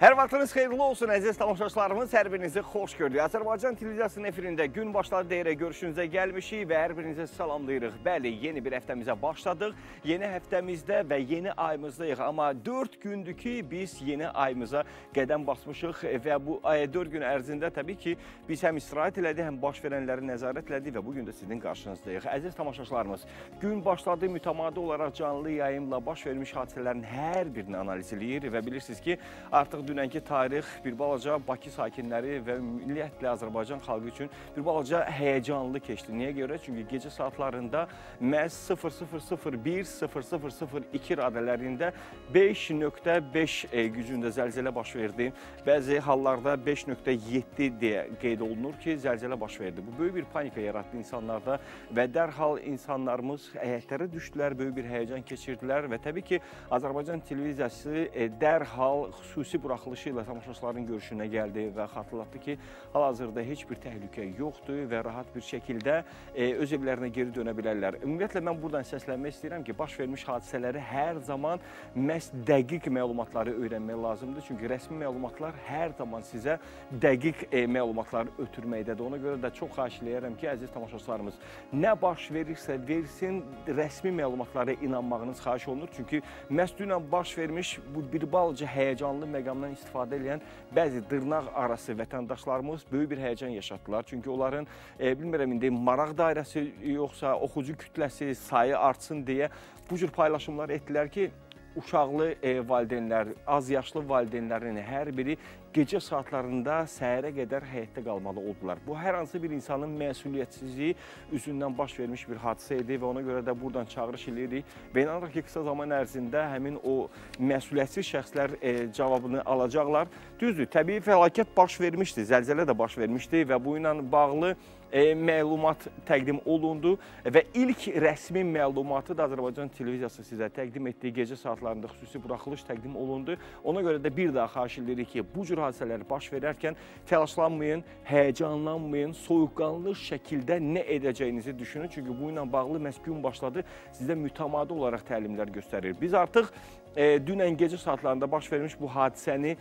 Hər vaxtınız xeyirli olsun əziz tamaşaçılarımız, hər birinizi xoş gördük. Azərbaycan televiziyasının efirində gün başladı deyərək görüşünüzə gəlmişik və hər birinizi salamlayırıq. Bəli, yeni bir həftəmizə başladıq. Yeni həftəmizdə və yeni ayımızdayıq. Amma 4 gündür ki, biz yeni ayımıza qədəm basmışıq və bu 4 gün ərzində təbii ki, biz həm istirahət elədik, həm baş verənləri nəzarət elədik və bugün də sizin qarşınızdayıq. Əziz tamaşaçılarımız, gün başladı mütəmadi olaraq canlı yayımla baş vermiş hadisələrin hər birini analiz eləyir və bilirsiniz ki, artıq dünənki tarix bir balaca Bakı sakinləri və ümumiyyətlə Azərbaycan xalqı üçün bir balaca həyəcanlı keçdi. Niyə görə? Çünki gecə saatlarında məhz 0001-0002 radələrində 5.5 e, gücündə zəlzələ baş verdi. Bəzi hallarda 5.7 deyə qeyd olunur ki, zəlzələ baş verdi. Bu böyük bir panika yaratdı insanlarda və dərhal insanlarımız həyətlərə düşdülər, böyük bir həyəcan keçirdilər və təbii ki, Azərbaycan televiziyası e, dərhal xüsusi buraxılış buraxılışı ilə tamaşaçıların görüşünə gəldi və xatırlatdı ki, hal-hazırda heç bir təhlükə yoxdur və rahat bir şəkildə e, öz evlərinə geri dönə bilərlər. Ümumiyyətlə, mən buradan səslənmək istəyirəm ki, baş vermiş hadisələri hər zaman məhz dəqiq məlumatları öyrənmək lazımdır. Çünki rəsmi məlumatlar hər zaman sizə dəqiq e, məlumatları ötürməkdədir. Ona görə də çox xahiş eləyərəm ki, əziz tamaşaçılarımız, nə baş verirsə versin, rəsmi məlumatlara inanmağınız xahiş olunur. Çünki məhz dünən baş vermiş bu bir balaca həyəcanlı məqamdan imkanlardan istifadə edən bəzi dırnaq arası vətəndaşlarımız böyük bir həyəcan yaşatdılar. Çünki onların, e, bilmirəm indi maraq dairəsi yoxsa oxucu kütləsi sayı artsın deyə bu cür paylaşımlar etdilər ki, uşaqlı e, valideynlər, az yaşlı valideynlərin hər biri gecə saatlarında səhərə qədər həyətdə qalmalı oldular. Bu, hər hansı bir insanın məsuliyyətsizliyi üzündən baş vermiş bir hadisə idi və ona görə də buradan çağırış edirik. Və inanırıq ki, qısa zaman ərzində həmin o məsuliyyətsiz şəxslər e, cavabını alacaqlar. Düzdür, təbii fəlakət baş vermişdi, zəlzələ də baş vermişdi və bu ilə bağlı məlumat təqdim olundu və ilk rəsmi məlumatı da Azərbaycan televiziyası sizə təqdim etdiyi gecə saatlarında xüsusi buraxılış təqdim olundu. Ona görə də bir daha xahiş edirik ki, bu cür hadisələr baş verərkən təlaşlanmayın, həyəcanlanmayın, soyuqqanlı şəkildə nə edəcəyinizi düşünün. Çünki bu ilə bağlı məhz gün başladı, sizə mütəmadi olaraq təlimlər göstərir. Biz artıq e, dünən gecə saatlarında baş vermiş bu hadisəni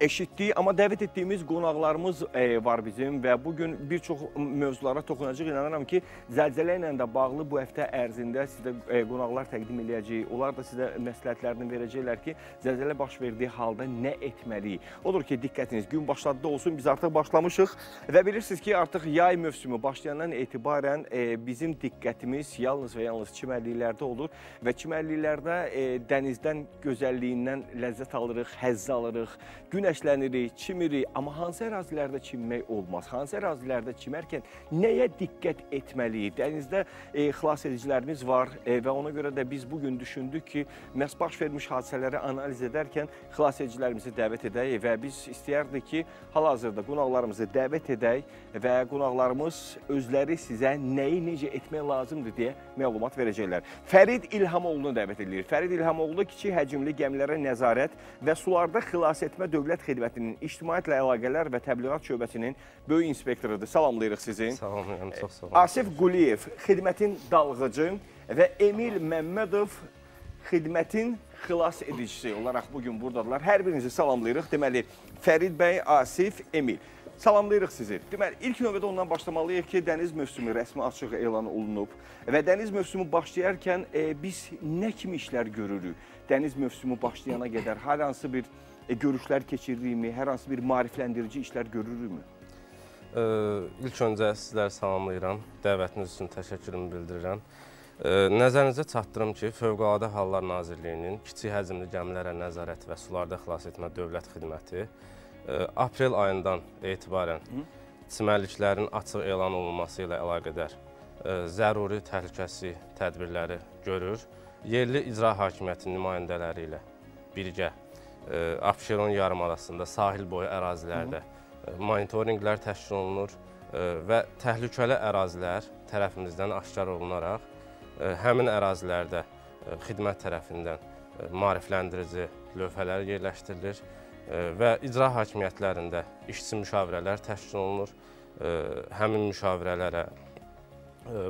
eşitdik, amma dəvət etdiyimiz qonaqlarımız e, var bizim və bugün bir çox mövzulara toxunacaq. İnanıram ki, zəlzələ ilə də bağlı bu həftə ərzində sizə e, qonaqlar təqdim edəcəyik. Onlar da sizə məsləhətlərini verəcəklər ki, zəlzələ baş verdiyi halda nə etməliyik? Odur ki, diqqətiniz gün başladıda olsun. Biz artıq başlamışıq və bilirsiniz ki, artıq yay mövsümü başlayandan etibarən e, bizim diqqətimiz yalnız və yalnız çimərliklərdə olur və çimərliklərdə e, dənizdən gözəlliyindən ləzzət alırıq, həzz alırıq. Gün günəşlənirik, çimirik, amma hansı ərazilərdə çimmək olmaz? Hansı ərazilərdə çimərkən nəyə diqqət etməliyik? Dənizdə e, xilas edicilərimiz var e, və ona görə də biz bugün düşündük ki, məhz baş vermiş hadisələri analiz edərkən xilas edicilərimizi dəvət edək və biz istəyərdik ki, hal-hazırda qonaqlarımızı dəvət edək və qonaqlarımız özləri sizə nəyi necə etmək lazımdır deyə məlumat verəcəklər. Fərid İlhamoğlu'nu dəvət edilir. Fərid İlhamoğlu kiçik həcmli gəmilərə nəzarət və sularda xilas etmə dövlət Dövlət Xidmətinin İctimaiyyətlə Əlaqələr və Təbliğat Şöbəsinin böyük inspektorudur. Salamlayırıq sizi. Salamlayıram, çox sağ olun. Asif Quliyev, xidmətin dalğıcı və Emil Məmmədov, xidmətin xilas edicisi olaraq bugün buradadılar. Hər birinizi salamlayırıq. Deməli, Fərid bəy, Asif, Emil. Salamlayırıq sizi. Deməli, ilk növbədə ondan başlamalıyıq ki, dəniz mövsümü rəsmi açıq elan olunub və dəniz mövsümü başlayarkən e, biz nə kimi işlər görürük? Dəniz mövsümü başlayana qədər hər hansı bir e, görüşlər keçirdiyimi, hər hansı bir maarifləndirici işlər görürükmü? E, ilk öncə sizləri salamlayıram, dəvətiniz üçün təşəkkürümü bildirirəm. E, nəzərinizə çatdırım ki, Fövqəladə Hallar Nazirliyinin kiçik həcmli gəmilərə nəzarət və sularda xilas etmə dövlət xidməti e, aprel ayından etibarən Hı? çimərliklərin açıq elan olunması ilə əlaqədar e, zəruri təhlükəsi tədbirləri görür. Yerli icra hakimiyyəti nümayəndələri ilə birgə Abşeron yarımadasında sahil boyu ərazilərdə monitorinqlər təşkil olunur və təhlükəli ərazilər tərəfimizdən aşkar olunaraq həmin ərazilərdə xidmət tərəfindən marifləndirici lövhələr yerləşdirilir və icra hakimiyyətlərində işçi müşavirələr təşkil olunur. Həmin müşavirələrə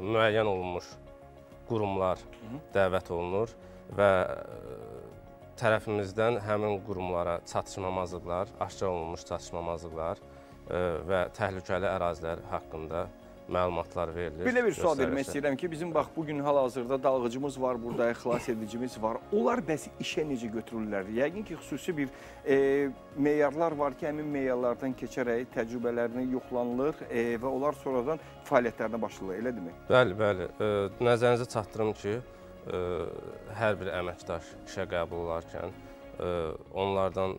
müəyyən olunmuş qurumlar dəvət olunur və tərəfimizdən həmin qurumlara çatışmamazlıqlar, aşkar olunmuş çatışmamazlıqlar e, və təhlükəli ərazilər haqqında məlumatlar verilir. Belə bir sual vermək istəyirəm ki, bizim bax bu gün hal-hazırda dalğıcımız var burada, xilas edicimiz var. Onlar bəs işə necə götürürlər? Yəqin ki, xüsusi bir e, meyarlar var ki, həmin meyarlardan keçərək təcrübələrini yoxlanılır e, və onlar sonradan fəaliyyətlərinə başlayırlar, elədirmi? Bəli, bəli. E, Nəzərinizə çatdırım ki, hər bir əməkdaş işə qəbul olarkən onlardan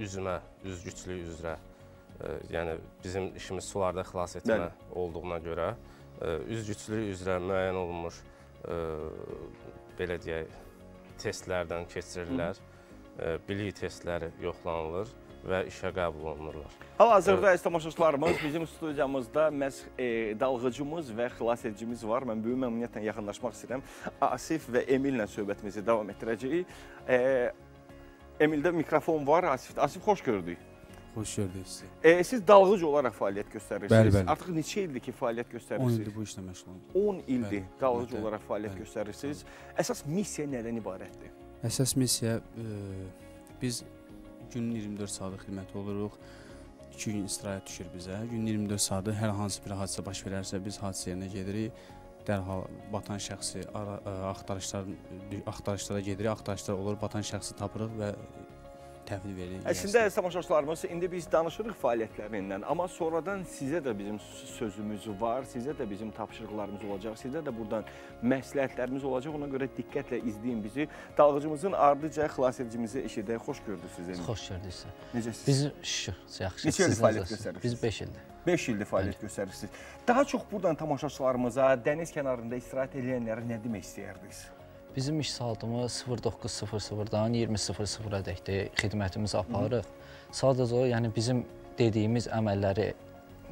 üzmə, üzgüçlük üzrə, yəni bizim işimiz sularda xilas etmə Bəli. olduğuna görə üzgüçlük üzrə müəyyən olunmuş belə deyək, testlərdən keçirirlər. Bilik testləri yoxlanılır və işə qəbul olunurlar. Hal-hazırda əziz tamaşaçılarımız bizim studiyamızda məhz e, dalğıcımız və xilas edicimiz var. Mən böyük məmnuniyyətlə yaxınlaşmaq istəyirəm. Asif və Emillə söhbətimizi davam etdirəcəyik. E, Emildə mikrofon var, Asif. Asif xoş gördük. Xoş gördük sizi. E, siz dalğıc olaraq fəaliyyət göstərirsiniz. Bəli, bəli. Artıq neçə ildir ki, fəaliyyət 10 göstərirsiniz? ildir bu işlə məşğulum. 10 ildir Bəli, dalğıc bəli, olaraq fəaliyyət bəli. göstərirsiniz. Əsas missiya nədən ibarətdir? Əsas missiya e, biz günün 24 saatlıq xidməti oluruq. 2 gün istirahət düşür bizə. Günün 24 saatı hər hansı bir hadisə baş verərsə biz hadisə yerinə gedirik. Dərhal batan şəxsi ara, ə, axtarışlar axtarışlara gedirik. Axtarışlar olur, batan şəxsi tapırıq və təhvil veririk. Əslində əziz tamaşaçılarımız, indi biz danışırıq fəaliyyətlərindən, amma sonradan sizə də bizim sözümüz var, sizə də bizim tapşırıqlarımız olacaq, sizə də buradan məsləhətlərimiz olacaq. Ona görə diqqətlə izləyin bizi. Dalğıcımızın ardıca xilas edicimizi eşidək. Xoş gördük. Emil. Xoş gördük sizə. Necəsiz? Biz şükür, yaxşı. Neçə ildir fəaliyyət göstərirsiniz? Biz 5 ildir. 5 ildir fəaliyyət göstərirsiniz. Daha çox buradan tamaşaçılarımıza dəniz kənarında istirahət edənlərə nə demək istəyərdiniz? Bizim iş saatımız 09:00-dan 20:00-dək xidmətimizi aparırıq. Sadəcə yəni bizim dediyimiz əməlləri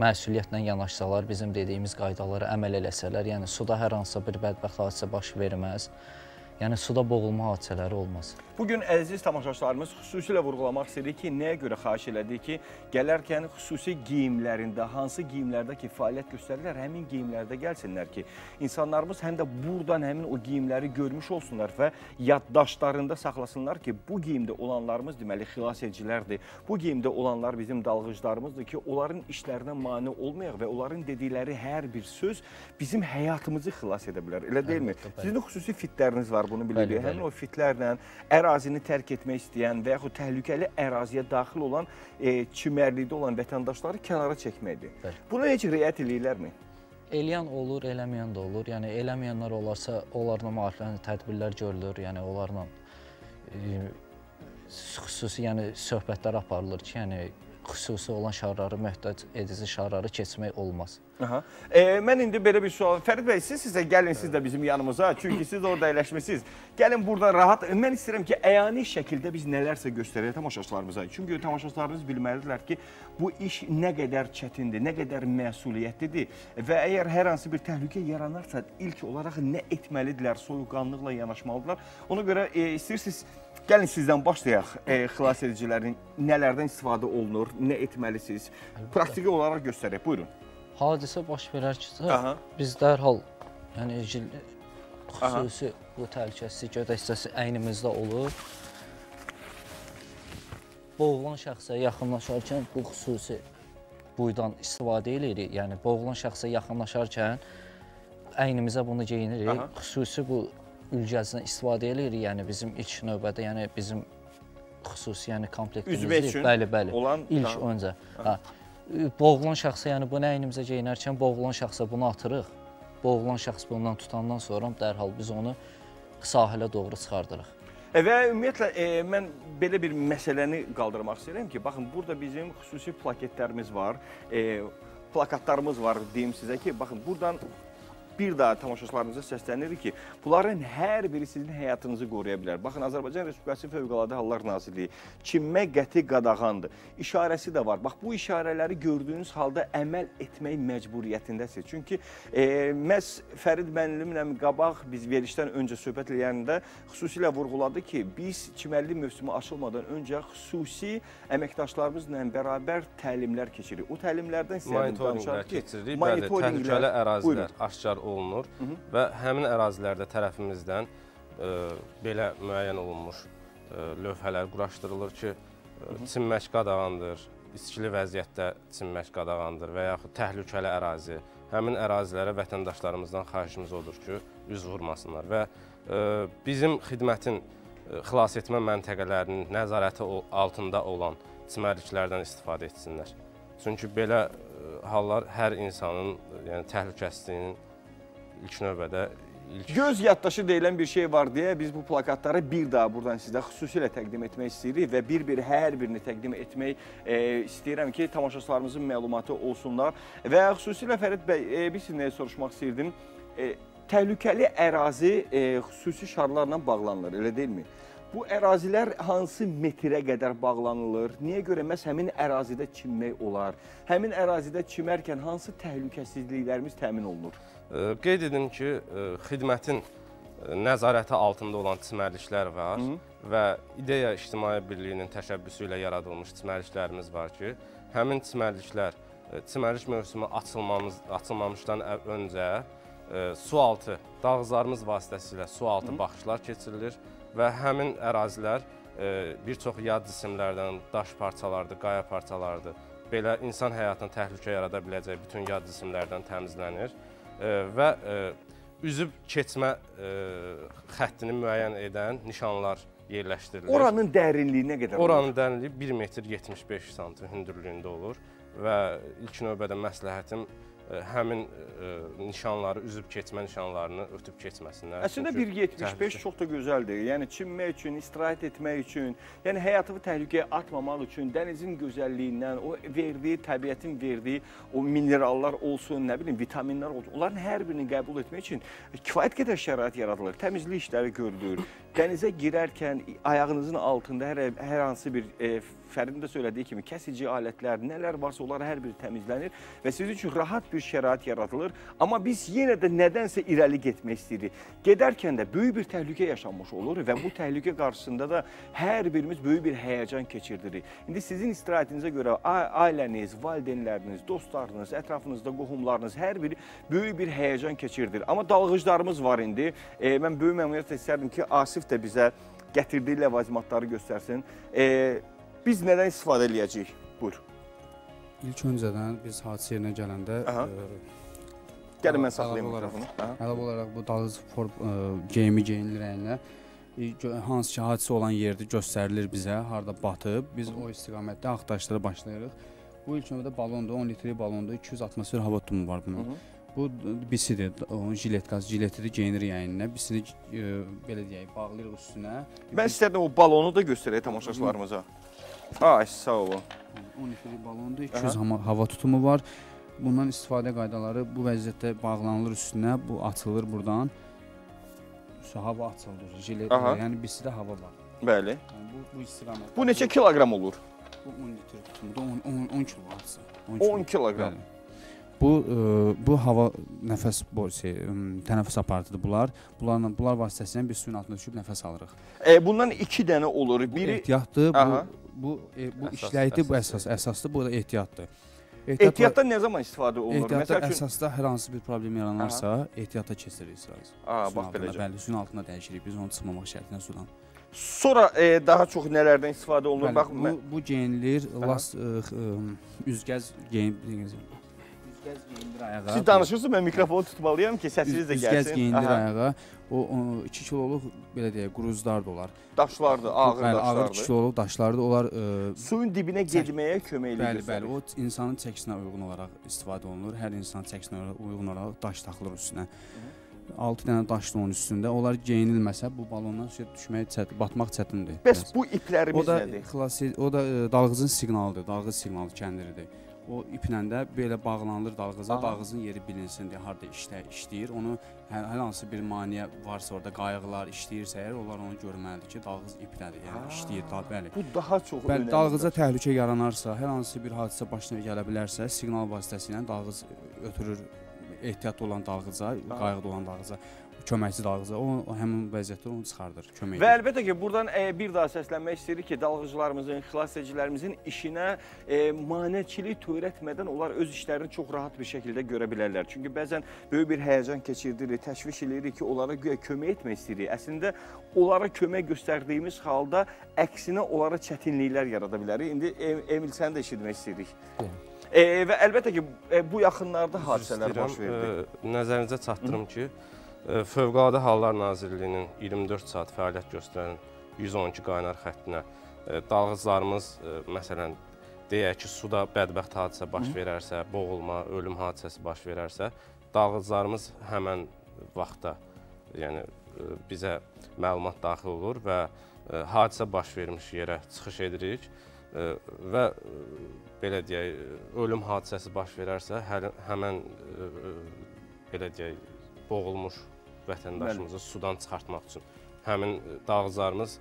məsuliyyətlə yanaşsalar, bizim dediyimiz qaydalara əməl eləsələr, yəni suda hər hansısa bir bədbəxt hadisə baş verməz. Yəni suda boğulma hadisələri olmaz. Bu gün əziz tamaşaçılarımız xüsusilə vurğulamaq istədik ki, nəyə görə xahiş elədik ki, gələrkən xüsusi geyimlərində, hansı geyimlərdə ki, fəaliyyət göstərirlər, həmin geyimlərdə gəlsinlər ki, insanlarımız həm də buradan həmin o geyimləri görmüş olsunlar və yaddaşlarında saxlasınlar ki, bu geyimdə olanlarımız deməli xilas edicilərdir. Bu geyimdə olanlar bizim dalğıclarımızdır ki, onların işlərinə mane olmayaq və onların dedikləri hər bir söz bizim həyatımızı xilas edə bilər. Elə deyilmi? Sizin xüsusi fitləriniz var, bunu bilirik. Həmin o fitlərlə ərazini tərk etmək istəyən və yaxud təhlükəli əraziyə daxil olan, e, çimərlikdə olan vətəndaşları kənara çəkməkdir. Bəli. Buna heç riayət eləyirlərmi? Eləyən olur, eləməyən də olur. Yəni eləməyənlər olarsa, onlarla müvafiq tədbirlər görülür. Yəni onlarla e, xüsusi yəni söhbətlər aparılır ki, yəni xüsusi olan şarları, möhtac edici şarları keçmək olmaz. Aha. E, mən indi belə bir sual. Fərid bəy, siz sizə gəlin siz də bizim yanımıza. Çünki siz orada əyləşmisiniz. Gəlin burada rahat. Mən istəyirəm ki, əyani şəkildə biz nələrsə göstərək tamaşaçılarımıza. Çünki tamaşaçılarımız bilməlidirlər ki, bu iş nə qədər çətindir, nə qədər məsuliyyətlidir və əgər hər hansı bir təhlükə yaranarsa, ilk olaraq nə etməlidirlər, soyuqqanlıqla yanaşmalıdırlar. Ona görə e, istəyirsiniz Gəlin sizdən başlayaq. E, xilas edicilərin nələrdən istifadə olunur, nə etməlisiniz? Praktiki olaraq göstərək. Buyurun. Hadisə baş verərkən Aha. biz dərhal yəni jil xüsusi bu təhlükəsizlik gödək hissəsi əynimizdə olur. Boğulan şəxsə yaxınlaşarkən bu xüsusi buydan istifadə edirik. Yəni boğulan şəxsə yaxınlaşarkən əynimizə bunu geyinirik. Aha. Xüsusi bu ülgəzindən istifadə edirik. Yəni bizim ilk növbədə yəni bizim xüsusi yəni komplektimizdir. Bəli, bəli. olan- ilk Aha. öncə. Hə. Boğulan şəxsə yəni bunu əynimizə geyinərkən boğulan şəxsə bunu atırıq. Boğulan şəxs bundan tutandan sonra dərhal biz onu sahilə doğru çıxardırıq. E, Və ümumiyyətlə e, mən belə bir məsələni qaldırmaq istəyirəm ki, baxın burada bizim xüsusi plaketlərimiz var, e, plakatlarımız var deyim sizə ki, baxın buradan bir daha tamaşaçılarımıza səslənirik ki, bunların hər biri sizin həyatınızı qoruya bilər. Baxın, Azərbaycan Respublikası Fövqəladə Hallar Nazirliyi çinmə qəti qadağandır. İşarəsi də var. Bax, bu işarələri gördüyünüz halda əməl etmək məcburiyyətindəsiniz. Çünki e, məhz Fərid müəllimlə qabaq biz verişdən öncə söhbət eləyəndə xüsusilə vurğuladı ki, biz çimərli mövsümü açılmadan öncə xüsusi əməkdaşlarımızla bərabər təlimlər keçiririk. O təlimlərdən sizə keçiririk. Bəli, monitorinqlər- təhlükəli ərazilər aşkar olunur və həmin ərazilərdə tərəfimizdən ə, belə müəyyən olunmuş ə, lövhələr quraşdırılır ki, ə, çimmək qadağandır, içkili vəziyyətdə çimmək qadağandır və yaxud təhlükəli ərazi. Həmin ərazilərə vətəndaşlarımızdan xahişimiz odur ki, üz vurmasınlar və ə, bizim xidmətin ə, xilas etmə məntəqələrinin nəzarəti altında olan çimərliklərdən istifadə etsinlər. Çünki belə hallar hər insanın yəni təhlükəsizliyinin ilk növbədə ilk Göz yaddaşı deyilən bir şey var deyə biz bu plakatları bir daha buradan sizə xüsusilə təqdim etmək istəyirik və bir-bir hər birini təqdim etmək e, istəyirəm ki, tamaşaçılarımızın məlumatı olsunlar və xüsusilə Fərid bəy, e, bir sizdən soruşmaq istəyirdim. E, təhlükəli ərazi e, xüsusi şarlarla bağlanılır, elə deyilmi? Bu ərazilər hansı metrə qədər bağlanılır? Niyə görə məhz həmin ərazidə çimmək olar? Həmin ərazidə çimərkən hansı təhlükəsizliklərimiz təmin olunur? Qeyd edim ki, ə, xidmətin ə, nəzarəti altında olan çimərliklər var Hı. və İdeya İctimai Birliyinin təşəbbüsü ilə yaradılmış çimərliklərimiz var ki, həmin çimərliklər ə, çimərlik mövsümü açılmamışdan öncə sualtı dağızlarımız vasitəsilə sualtı baxışlar keçirilir və həmin ərazilər bir çox yad cisimlərdən, daş parçalardır, qaya parçalardır. Belə insan həyatına təhlükə yarada biləcək bütün yad cisimlərdən təmizlənir və ə, üzüb keçmə ə, xəttini müəyyən edən nişanlar yerləşdirilir. Oranın dərinliyi nə qədər olur? Oranın dərinliyi 1 metr 75 sm hündürlüyündə olur və ilk növbədə məsləhətim ə, həmin ə, nişanları üzüb keçmə nişanlarını ötüb keçməsinlər. Əslində Çünki 1.75 təhlükə- çox da gözəldir. Yəni çimmək üçün, istirahət etmək üçün, yəni həyatını təhlükəyə atmamaq üçün dənizin gözəlliyindən, o verdiyi, təbiətin verdiyi o minerallar olsun, nə bilim, vitaminlər olsun. Onların hər birini qəbul etmək üçün kifayət qədər şərait yaradılır. Təmizlik işləri görülür. Dənizə girərkən ayağınızın altında hər hər hansı bir e, Fəridin də söylədiyi kimi kəsici alətlər, nələr varsa onlar hər biri təmizlənir və sizin üçün rahat bir şərait yaradılır. Amma biz yenə də nədənsə irəli getmək istəyirik. Gedərkən də böyük bir təhlükə yaşanmış olur və bu təhlükə qarşısında da hər birimiz böyük bir həyəcan keçirdirik. İndi sizin istirahətinizə görə ailəniz, valideynləriniz, dostlarınız, ətrafınızda qohumlarınız hər biri böyük bir həyəcan keçirdir. Amma dalğıclarımız var indi. E, mən böyük məmnuniyyətlə istərdim ki, Asif də bizə gətirdiyi ləvazimatları göstərsin. E, biz nədən istifadə eləyəcəyik? Buyur. İlk öncədən biz hadisə yerinə gələndə ə, Gəlin mən saxlayım mikrofonu. Əlavə olaraq bu form ə, geyimi geyinilir əyninə. E, Hansı ki hadisə olan yerdə göstərilir bizə, harda batıb. Biz o istiqamətdə axtarışlara başlayırıq. Bu ilk növbədə balondur, 10 litrlik balondur, 200 atmosfer hava tutumu var bunun. Hı hı. Bu bisidir, o jilet qaz, jiletidir geyinirik əyninə. Bisini ə, belə deyək, bağlayırıq üstünə. Mən istərdim o balonu da göstərək tamaşaçılarımıza. Ay, sağ olun. 10 litrlik balondur, Aha. 200 hava, hava tutumu var. Bundan istifadə qaydaları bu vəziyyətdə bağlanılır üstünə, bu açılır burdan. Üstə hava açılır, jilet, Aha. yəni bisidə hava var. Bəli. Yəni bu bu istiqamətdə. Bu neçə kiloqram olur? Bu 10 litr tutumda 10 10 10 kilo hadisə. 10 kiloqram. Bəli. Bu ə, bu hava nəfəs borusu, tənəffüs aparatıdır bunlar. Bunlarla bunlar vasitəsilə biz suyun altında düşüb nəfəs alırıq. E, bundan 2 dənə olur. Bu Biri ehtiyatdır, bu Aha. Bu e, bu Əsas- işləkdir, bu əsas əsas əsasdır, bu da ehtiyatdır. ehtiyatdan nə zaman istifadə olunur? Ehtiyatda Məsəl üçün, əsasda hər hansı bir problem yaranarsa, ehtiyata keçiririk sırası. Aa, Suyun bax beləcə. Bəli, suyun altında dəyişirik biz onu çıxmamaq şərtinə sudan. Sonra e, daha çox nələrdən istifadə olunur? Bəli, Bax, bu, mən, bu geyinilir, Aha. las ə, ə, üzgəz geyim üzgəz geyinilir ayağa. siz danışırsınız, mən mikrofonu tutmalıyam ki, səsiniz də gəlsin. geyinilir Aha, ayağa. O 2 kiloluq belə deyək, qruzlar da olar. Daşlardır, ağır Bəli, ağır 2 daşlardır. kiloluq daşlardır. Onlar ə, Suyun dibinə getməyə kömək edir. Bəli, bəli. O insanın çəkisinə uyğun olaraq istifadə olunur. Hər insan çəkisinə uyğun olaraq daş taxılır üstünə. 6 dənə daş da onun üstündə. Onlar geyinilməsə bu balondan suya düşmək çətin, batmaq çətindir. Bəs bu iplərimiz o da nədir? xilas o da ə, dalğıcın siqnalıdır. Dalğıc siqnalı kəndiridir. O iplə də belə bağlanılır dalğıca, Aha. dalğıcın yeri bilinsin deyə harda işlə işləyir. Onu hər, hər hansı bir maneə varsa orada qayğılar işləyirsə əgər onlar onu görməlidir ki, dalğıc ipdədir. Yəni Ha. işləyir da bəli. Bu daha çox Bəli, önəmlidir. dalğıca təhlükə yaranarsa, hər hansı bir hadisə başına gələ bilərsə, siqnal vasitəsilə dalğıc ötürür ehtiyatlı olan dalğıca, qayğıda olan dalğıca köməkçi dalğıcı o, o həmin vəziyyətdə onu çıxardır, kömək Və edir. əlbəttə ki, buradan e, bir daha səslənmək istəyirik ki, dalğıcılarımızın, xilasedicilərimizin işinə e, maneçilik törətmədən onlar öz işlərini çox rahat bir şəkildə görə bilərlər. Çünki bəzən böyük bir həyəcan keçirdirik, təşviş eləyirik ki, onlara güya kömək etmək istəyirik. Əslində onlara kömək göstərdiyimiz halda əksinə onlara çətinliklər yarada bilərik. İndi Em- Emil səni də eşitmək istəyirik. Buyurun. E, və əlbəttə ki, e, bu yaxınlarda hadisələr baş verdi. e, Nəzərinizə çatdırım ki, e, Fövqəladə Hallar Nazirliyinin 24 saat fəaliyyət göstərən 112 qaynar xəttinə dalğıclarımız məsələn deyək ki, suda bədbəxt hadisə baş verərsə, boğulma, ölüm hadisəsi baş verərsə, dalğıclarımız həmən vaxtda yəni bizə məlumat daxil olur və hadisə baş vermiş yerə çıxış edirik. Və belə deyək, ölüm hadisəsi baş verərsə, həmən belə deyək, boğulmuş vətəndaşımızı sudan çıxartmaq üçün. Həmin dağızlarımız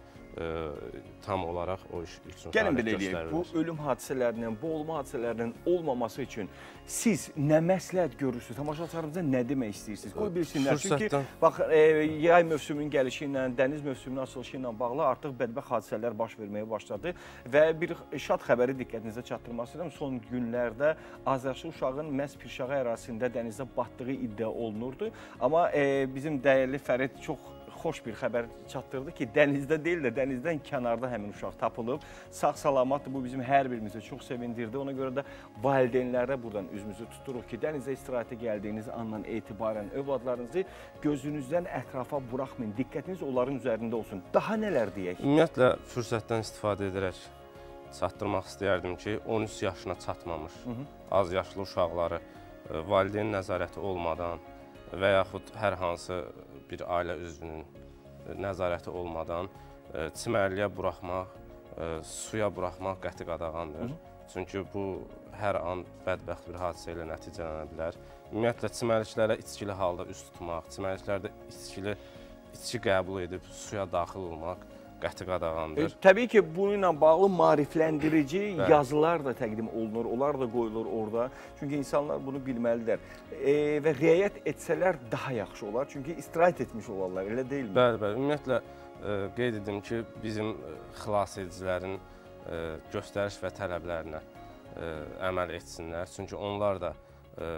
tam olaraq o iş üçün Gəlin belə eləyək. Bu ölüm hadisələrinin, boğulma hadisələrinin olmaması üçün siz nə məsləhət görürsüz? Tamaşaçılarımıza nə demək istəyirsiniz? Qoy bilsinlər. Çünki bax e, yay mövsümünün gəlişi ilə, dəniz mövsümünün açılışı ilə bağlı artıq bədbəxt hadisələr baş verməyə başladı və bir şad xəbəri diqqətinizə çatdırmaq istəyirəm. Son günlərdə azyaşlı uşağın məhz Pirşağı ərazisində dənizdə batdığı iddia olunurdu. Amma e, bizim dəyərli Fərid çox xoş bir xəbər çatdırdı ki, dənizdə deyil də dənizdən kənarda həmin uşaq tapılıb. Sağ-salamatdır. Bu bizim hər birimizi çox sevindirdi. Ona görə də valideynlərə buradan üzümüzü tuturuq ki, dənizə istirahətə gəldiyiniz andan etibarən övladlarınızı gözünüzdən ətrafa buraxmayın. Diqqətiniz onların üzərində olsun. Daha nələr deyək? Ümumiyyətlə fürsətdən istifadə edərək çatdırmaq istəyərdim ki, 13 yaşına çatmamış az yaşlı uşaqları e, valideyn nəzarəti olmadan və yaxud hər hansı bir ailə üzvünün e, nəzarəti olmadan e, çimərliyə buraxmaq, e, suya buraxmaq qəti qadağandır. Çünki bu hər an bədbəxt bir hadisə ilə nəticələnə bilər. Ümumiyyətlə çimərliklərə içkili halda üst tutmaq, çimərliklərdə içkili içki qəbul edib suya daxil olmaq qəti E, qadağandır. təbii ki, bununla bağlı maarifləndirici yazılar da təqdim olunur, onlar da qoyulur orada. Çünki insanlar bunu bilməlidirlər. E, və riayət etsələr daha yaxşı olar. Çünki istirahət etmiş olarlar, elə deyilmi? Bəli, bəli. Ümumiyyətlə e, qeyd edim ki, bizim e, xilas edicilərin e, göstəriş və tələblərinə e, əməl etsinlər. Çünki onlar da e,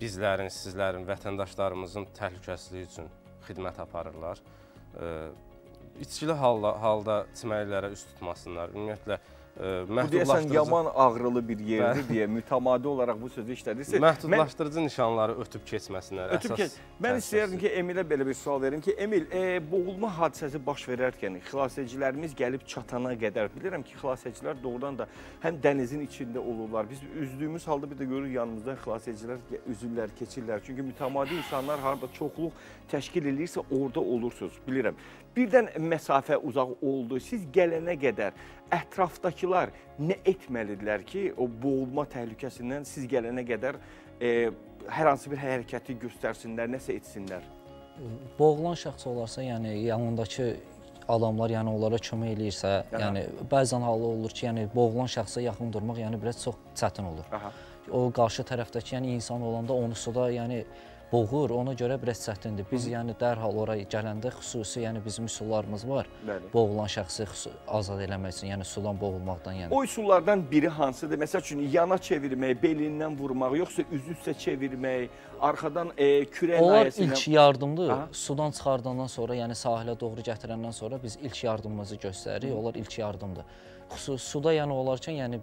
bizlərin, sizlərin, vətəndaşlarımızın təhlükəsizliyi üçün xidmət aparırlar. E, içkili halda, halda çimərliklərə üst tutmasınlar. Ümumiyyətlə e, Bu deyəsən yaman ağrılı bir yerdir Bəli. deyə mütəmadi olaraq bu sözü işlədirsə. məhdudlaşdırıcı nişanları ötüb keçməsinlər. Ötüb keç. Mən istəyərdim ki, Emilə belə bir sual verim ki, Emil, e, boğulma hadisəsi baş verərkən xilasedicilərimiz gəlib çatana qədər bilirəm ki, xilasedicilər doğrudan da həm dənizin içində olurlar. Biz üzdüyümüz halda bir də görürük yanımızdan xilasedicilər üzürlər, keçirlər. Çünki mütəmadi insanlar harda çoxluq təşkil eləyirsə orada olursunuz, bilirəm. Birdən məsafə uzaq oldu. Siz gələnə qədər ətrafdakılar nə etməlidirlər ki, o boğulma təhlükəsindən siz gələnə qədər e, hər hansı bir hərəkəti göstərsinlər, nəsə etsinlər. Boğulan şəxs olarsa, yəni yanındakı adamlar yəni onlara kömək eləyirsə, Aha. yəni bəzən halı olur ki, yəni boğulan şəxsə yaxın durmaq yəni biraz çox çətin olur. Aha. O qarşı tərəfdəki yəni insan olanda onu suda yəni boğur, ona görə biraz çətindir. Biz yəni dərhal ora gələndə xüsusi yəni bizim üsullarımız var. Bəli. Boğulan şəxsi azad eləmək üçün, yəni sudan boğulmaqdan yəni. O üsullardan biri hansıdır? Məsəl üçün yana çevirmək, belindən vurmaq, yoxsa üzü üstə çevirmək, arxadan e, kürək Onlar nayəsindən ilk yardımdır. Aha. Sudan çıxardandan sonra, yəni sahilə doğru gətirəndən sonra biz ilk yardımımızı göstəririk. Onlar ilk yardımdır. Xüsusi suda yəni olarkən, yəni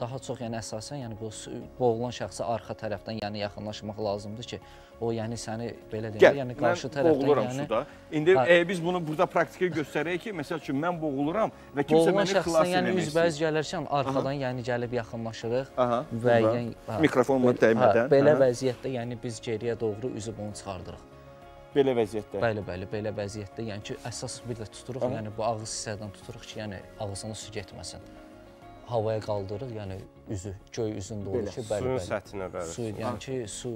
daha çox yəni əsasən yəni bu boğulan şəxsə arxa tərəfdən yəni yaxınlaşmaq lazımdır ki, o yəni səni belə Gəl, yəni qarşı tərəfdən boğuluram yəni suda. İndi Hə. e, biz bunu burada praktika göstərək ki, məsəl üçün mən boğuluram və kimsə məni xilas şəxsdən yəni istəyir. gələrkən arxadan yəni gəlib yaxınlaşırıq. Aha. Müəyyən Mikrofonla dəymədən, Belə aha. vəziyyətdə yəni biz geriyə doğru üzüb onu çıxardırıq. Belə vəziyyətdə. Bəli, bəli, belə vəziyyətdə, yəni ki, əsas bir də tuturuq, Aha. yəni bu ağız hissədən tuturuq ki, yəni ağzına su getməsin. Havaya qaldırırıq, yəni üzü, göy üzündə olur ki, bəli, Suyun bəli. səthinə bəli. Su, yəni ki, su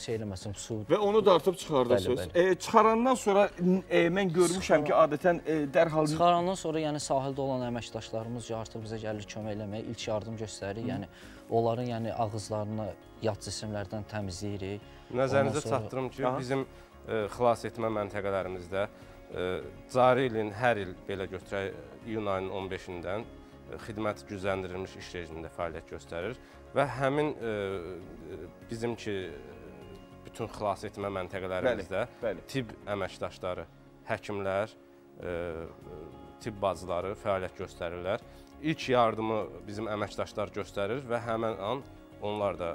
şey eləməsin, su Və onu dartıb çıxardasınız. Bəli, E, çıxarandan sonra e, mən görmüşəm ki, adətən e, dərhal Çıxarandan sonra yəni sahildə olan əməkdaşlarımız artıq bizə gəlir kömək eləməyə, ilk yardım göstəririk. Yəni onların yəni ağızlarını yad cisimlərdən təmizləyirik. Nəzərinizə sonra- çatdırım ki, Aha. bizim e, xilas etmə məntəqələrimizdə e, cari ilin hər il belə götürək iyun ayının 15-dən e, xidmət gücləndirilmiş iş rejimində fəaliyyət göstərir və həmin e, bizimki bütün xilas etmə məntəqələrimizdə Bəli, bəli. tibb əməkdaşları, həkimlər, e, tibb bacıları fəaliyyət göstərirlər. İlk yardımı bizim əməkdaşlar göstərir və həmin an onlar da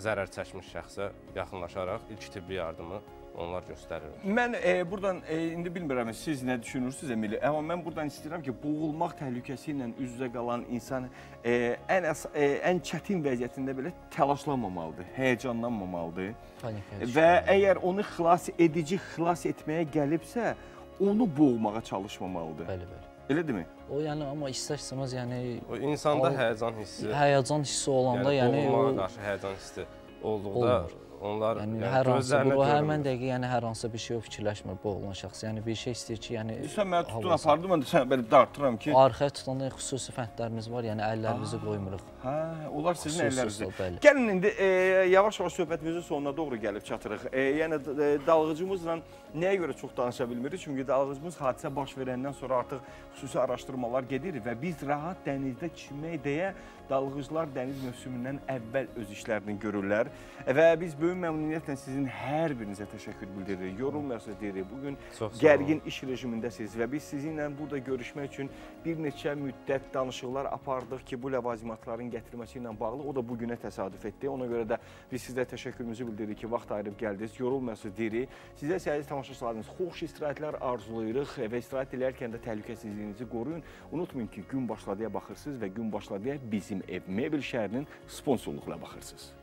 zərər çəkmiş şəxsə yaxınlaşaraq ilk tibbi yardımı onlar göstərirlər. Mən e, buradan e, indi bilmirəm siz nə düşünürsüz Emili, amma mən buradan istəyirəm ki, boğulmaq təhlükəsi ilə üz-üzə qalan insan e, ən əs, e, ən çətin vəziyyətində belə təlaşlanmamalıdır, həyəcanlanmamalıdır. Panikaya Və əgər onu xilas edici xilas etməyə gəlibsə, onu boğmağa çalışmamalıdır. Bəli, bəli. Elədirmi? O yəni amma istər-istəməz yəni O insanda həyəcan hissi, həyəcan hissi olanda yəni, yəni, boğulmağa o qarşı həyəcan hissi olduqda Olmur. Onlar yəni, yəni, hər hansı gözlərinə o görünür. həmin dəqiqə yəni hər hansı bir şey o fikirləşmir boğulan şəxs. Yəni bir şey istəyir ki, yəni Sən məni tutdun apardın, mən də səni belə dartıram ki, Arxaya tutanda xüsusi fəndlərimiz var, yəni əllərimizi qoymuruq. hə, onlar sizin bəli. Gəlin indi e, yavaş-yavaş söhbətimizin sonuna doğru gəlib çatırıq. E, yəni e, dalğıcımızla nəyə görə çox danışa bilmirik? Çünki dalğıcımız hadisə baş verəndən sonra artıq xüsusi araşdırmalar gedir və biz rahat dənizdə çimmək deyə dalğıcılar dəniz mövsümündən əvvəl öz işlərini görürlər və biz böyük məmnuniyyətlə sizin hər birinizə təşəkkür bildiririk. Yorulmayasınız deyirik. Bu gün Çox sağ olun. gərgin iş rejimindəsiniz və biz sizinlə burada görüşmək üçün bir neçə müddət danışıqlar apardıq ki, bu ləvazimatların gətirilməsi ilə bağlı o da bu günə təsadüf etdi. Ona görə də biz sizə təşəkkürümüzü bildiririk ki, vaxt ayırıb gəldiniz. Yorulmayasınız deyirik. Sizə əziz tamaşaçılarımız xoş istirahətlər arzulayırıq və istirahət edərkən də təhlükəsizliyinizi qoruyun. Unutmayın ki, gün başladıya baxırsınız və gün başladıya bizim ev mebel şəhərinin sponsorluğuyla baxırsınız.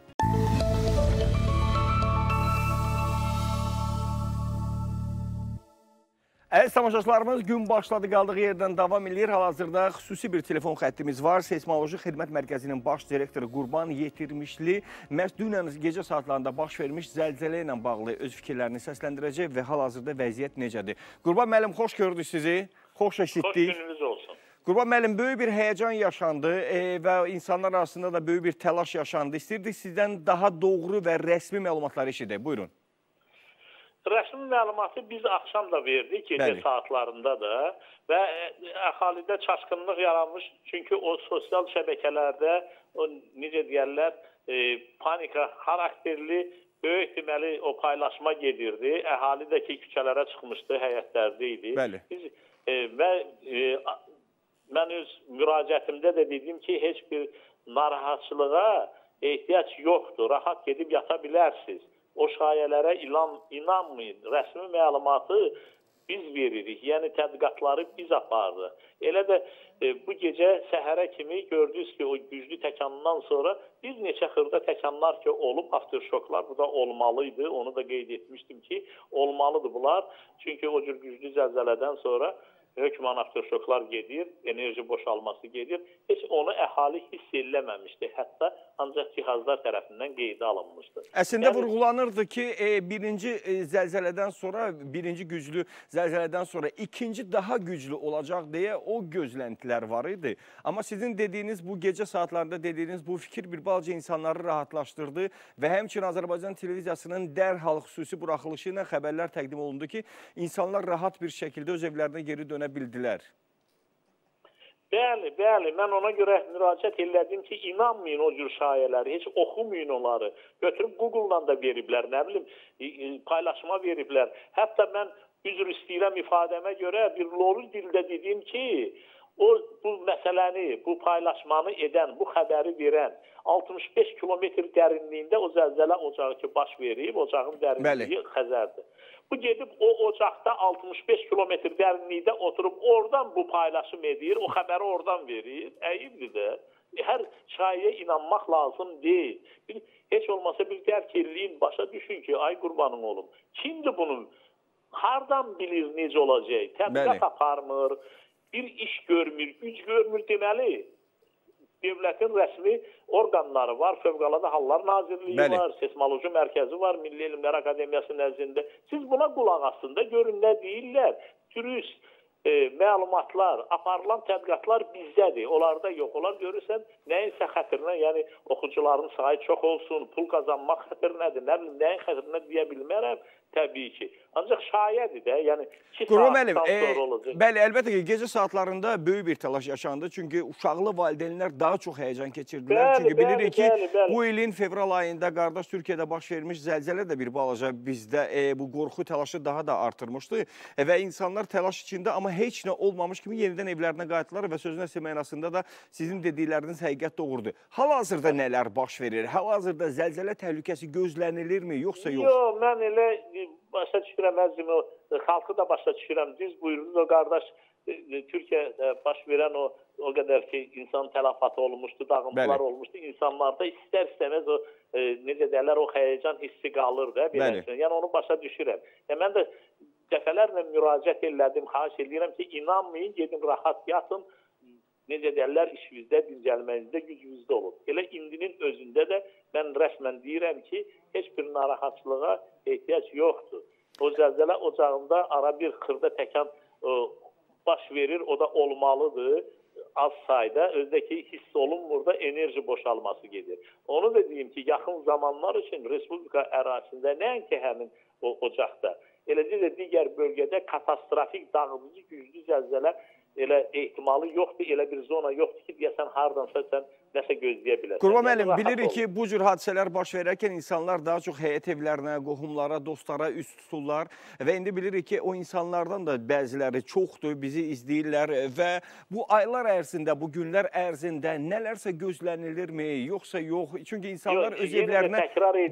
Əziz tamaşaçılarımız gün başladı qaldıq yerdən davam edir. Hal-hazırda xüsusi bir telefon xəttimiz var. Seysmoloji Xidmət Mərkəzinin baş direktoru Qurban Yetirmişli məhz dünən gecə saatlarında baş vermiş zəlzələ ilə bağlı öz fikirlərini səsləndirəcək və hal-hazırda vəziyyət necədir? Qurban müəllim, xoş gördük sizi. Xoş Xoş eşitdik. gününüz olsun. Qurban müəllim, böyük bir həyəcan yaşandı e, və insanlar arasında da böyük bir təlaş yaşandı. İstirdik sizdən daha doğru və rəsmi məlumatları eşidək. Buyurun. Rəsmi məlumatı biz axşam da verdik, gecə Bəli. saatlarında da və e, əhalidə çaşqınlıq yaranmış. Çünki o sosial şəbəkələrdə o necə deyirlər, e, panika xarakterli böyük deməli o paylaşma gedirdi. Əhali də ki küçələrə çıxmışdı, həyətlərdə idi. Bəli. Biz e, və e, mən öz müraciətimdə də dedim ki, heç bir narahatçılığa ehtiyac yoxdur. Rahat gedib yata bilərsiniz. O şayələrə inan inanmayın. Rəsmi məlumatı biz veririk. Yəni tədqiqatları biz aparırıq. Elə də e, bu gecə səhərə kimi gördünüz ki, o güclü təkandan sonra bir neçə xırda təkanlar ki olub, afterşoklar bu da olmalı idi. Onu da qeyd etmişdim ki, olmalıdır bunlar. Çünki o cür güclü zəlzələdən sonra hökmən afterşoklar gedir, enerji boşalması gedir. Heç onu əhali hiss eləməmişdi. Hətta ancaq cihazlar tərəfindən qeydə alınmışdı. Əslində Yəni- vurğulanırdı ki, e, birinci e, zəlzələdən sonra, birinci güclü zəlzələdən sonra ikinci daha güclü olacaq deyə o gözləntilər var idi. Amma sizin dediyiniz bu gecə saatlarında dediyiniz bu fikir bir balaca insanları rahatlaşdırdı və həmçinin Azərbaycan televiziyasının dərhal xüsusi buraxılışı ilə xəbərlər təqdim olundu ki, insanlar rahat bir şəkildə öz evlərinə geri dönə bildilər. Bəli, bəli, mən ona görə müraciət elədim ki, inanmayın o cür şayələri, heç oxumayın onları. Götürüb Google-dan da veriblər, nə bilim, paylaşma veriblər. Hətta mən üzr istəyirəm ifadəmə görə bir lolu dildə dedim ki, o bu məsələni, bu paylaşmanı edən, bu xəbəri verən 65 kilometr dərinliyində o zəlzələ ocağı ki baş verib, ocağın dərinliyi Xəzərdir. Bu gedib o ocaqda 65 kilometr dərinlikdə oturub oradan bu paylaşım edir, o xəbəri oradan verir. Əyibdir də. Hər şayiə inanmaq lazım deyil. Bir, heç olmasa bir dərk eləyin, başa düşün ki, ay qurbanın olum. Kimdir bunun? Hardan bilir necə olacaq? Bəli. aparmır, bir iş görmür, güc görmür deməli. Dövlətin rəsmi orqanları var, Fövqəladə Hallar Nazirliyi Bəli. var, Seysmoloji Mərkəzi var, Milli Elmlər Akademiyası nəzdində. Siz buna qulaq asın da, görün nə deyirlər. Dürüst e, məlumatlar, aparılan tədqiqatlar bizdədir. Onlarda yox. Onlar görürsən, nəyinsə xətrinə, yəni oxucuların sayı çox olsun, pul qazanmaq xətrinədir. Nə bilim, nəyin xətrinə deyə bilmərəm. Təbii ki. Ancaq şayədir də, yəni 2 Qurum müəllim, saatdan e, sonra olacaq. bəli, əlbəttə ki, gecə saatlarında böyük bir təlaş yaşandı. Çünki uşaqlı valideynlər daha çox həyəcan keçirdilər. Bəli, Çünki bilirik ki, bəli, bəli, bəli. bu ilin fevral ayında qardaş Türkiyədə baş vermiş zəlzələ də bir balaca bizdə e, bu qorxu telaşı daha da artırmışdı e, və insanlar təlaş içində amma heç nə olmamış kimi yenidən evlərinə qayıtdılar və sözün əsl mənasında da sizin dedikləriniz həqiqət doğrudur. Hal-hazırda nələr baş verir? Hal-hazırda zəlzələ təhlükəsi gözlənilirmi, yoxsa yox? Yox, mən elə e, başa düşürəm əzimi, xalqı da başa düşürəm. Düz buyurdunuz o qardaş e, e, Türkiyədə baş verən o o qədər ki insan tələfatı olmuşdu, dağıntılar Bəli. olmuşdu. İnsanlarda istər-istəməz o e, necə deyirlər, o həyəcan hissi qalır da Bəli. beləsin. Yəni onu başa düşürəm. Yəni mən də dəfələrlə müraciət elədim, xahiş edirəm ki, inanmayın, gedin rahat yatın. Necə deyirlər, işinizdə, dincəlmənizdə gücünüzdə olun. Elə indinin özündə də mən rəsmən deyirəm ki, heç bir narahatçılığa ehtiyac yoxdur. O zəlzələ ocağında ara bir xırda təkan e, baş verir, o da olmalıdır. Az sayda özdəki hiss olunmur da enerji boşalması gedir. Onu da deyim ki, yaxın zamanlar üçün respublika ərazisində nəinki həmin o ocaqda, eləcə də digər bölgədə katastrofik dağıdıcı güclü zəlzələ elə ehtimalı yoxdur, elə bir zona yoxdur ki, deyəsən hardansa sən nəsə gözləyə bilərsən. Qurban Yəni, müəllim, bilirik ki, bu cür hadisələr baş verərkən insanlar daha çox həyət evlərinə, qohumlara, dostlara üst tuturlar və indi bilirik ki, o insanlardan da bəziləri çoxdur, bizi izləyirlər və bu aylar ərzində, bu günlər ərzində nələrsə gözlənilirmi, yoxsa yox? Çünki insanlar Yox, öz evlərinə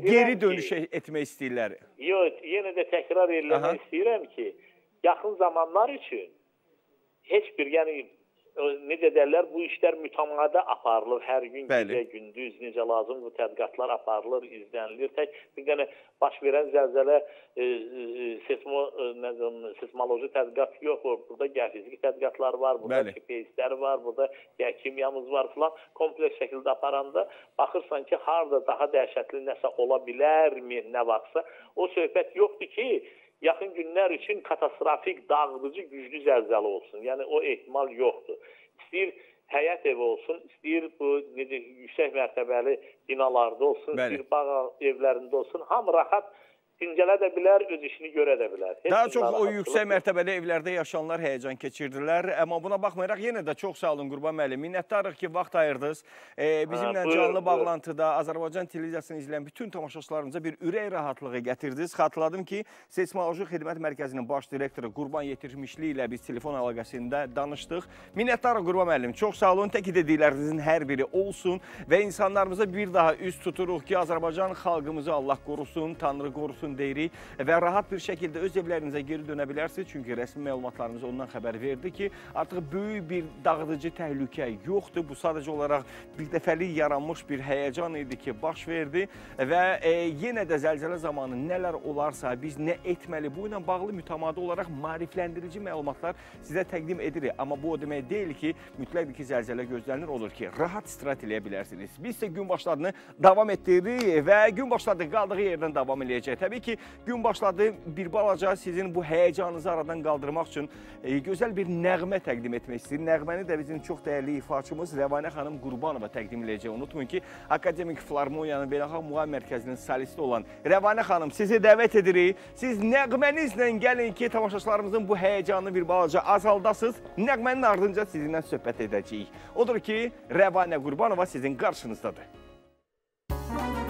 geri ki- dönüş e- etmək istəyirlər. Yox, yenə də təkrar eləmək istəyirəm ki, yaxın zamanlar üçün heç bir, yəni necə deyirlər, bu işlər mütəmadi aparılır hər gün, Bəli. gecə, gündüz, necə lazım bu tədqiqatlar aparılır, izlənilir. Tək bir dənə baş verən zəlzələ e, e, seismo e, seismoloji tədqiqat yox, burada gəofiziki tədqiqatlar var, burada. GPS-lər var, burada kimyamız var filan. Kompleks şəkildə aparanda baxırsan ki, harda daha dəhşətli nəsə ola bilərmi, nə vaxtsa, o söhbət yoxdur ki, yaxın günlər üçün katastrofik, dağıdıcı, güclü zəlzələ olsun. Yəni o ehtimal yoxdur. İstəyir həyət evi olsun, istəyir bu necə yüksək mərtəbəli binalarda olsun, Bəli. istəyir bağ evlərində olsun, hamı rahat dincələ də bilər, öz işini görə də bilər. Heç Daha çox o yüksək mərtəbəli evlərdə yaşayanlar həyəcan keçirdilər. Amma buna baxmayaraq yenə də çox sağ olun Qurban müəllim. Minnətdarıq ki, vaxt ayırdınız. E, bizimlə buyurun, canlı buyurun. bağlantıda Azərbaycan televiziyasını izləyən bütün tamaşaçılarımıza bir ürək rahatlığı gətirdiniz. Xatırladım ki, Seysmoloji Xidmət Mərkəzinin baş direktoru Qurban Yetirmişli ilə biz telefon əlaqəsində danışdıq. Minnətdarıq Qurban müəllim. Çox sağ olun. Tək dediklərinizin hər biri olsun və insanlarımıza bir daha üst tuturuq ki, Azərbaycan xalqımızı Allah qorusun, Tanrı qorusun deyirik və rahat bir şəkildə öz evlərinizə geri dönə bilərsiniz. Çünki rəsmi məlumatlarımız ondan xəbər verdi ki, artıq böyük bir dağıdıcı təhlükə yoxdur. Bu sadəcə olaraq bir dəfəlik yaranmış bir həyəcan idi ki, baş verdi və e, yenə də zəlzələ zamanı nələr olarsa, biz nə etməli, bu ilə bağlı mütəmadi olaraq maarifləndirici məlumatlar sizə təqdim edirik. Amma bu o demək deyil ki, mütləqdir ki, zəlzələ gözlənilir, olur ki, rahat istirahət eləyə bilərsiniz. Biz isə gün başladığını davam etdiririk və gün başladı qaldığı yerdən davam eləyəcək. Təbii ki, gün başladı bir balaca sizin bu həyəcanınızı aradan qaldırmaq üçün e, gözəl bir nəğmə təqdim etmək istəyir. Nəğməni də bizim çox dəyərli ifaçımız Rəvanə xanım Qurbanova təqdim eləyəcək. Unutmayın ki, Akademik Filarmoniyanın Beynəlxalq Muğam Mərkəzinin solisti olan Rəvanə xanım sizi dəvət edirik. Siz nəğmənizlə gəlin ki, tamaşaçılarımızın bu həyəcanını bir balaca azaldasınız. Nəğmənin ardınca sizinlə söhbət edəcəyik. Odur ki, Rəvanə Qurbanova sizin qarşınızdadır. Hər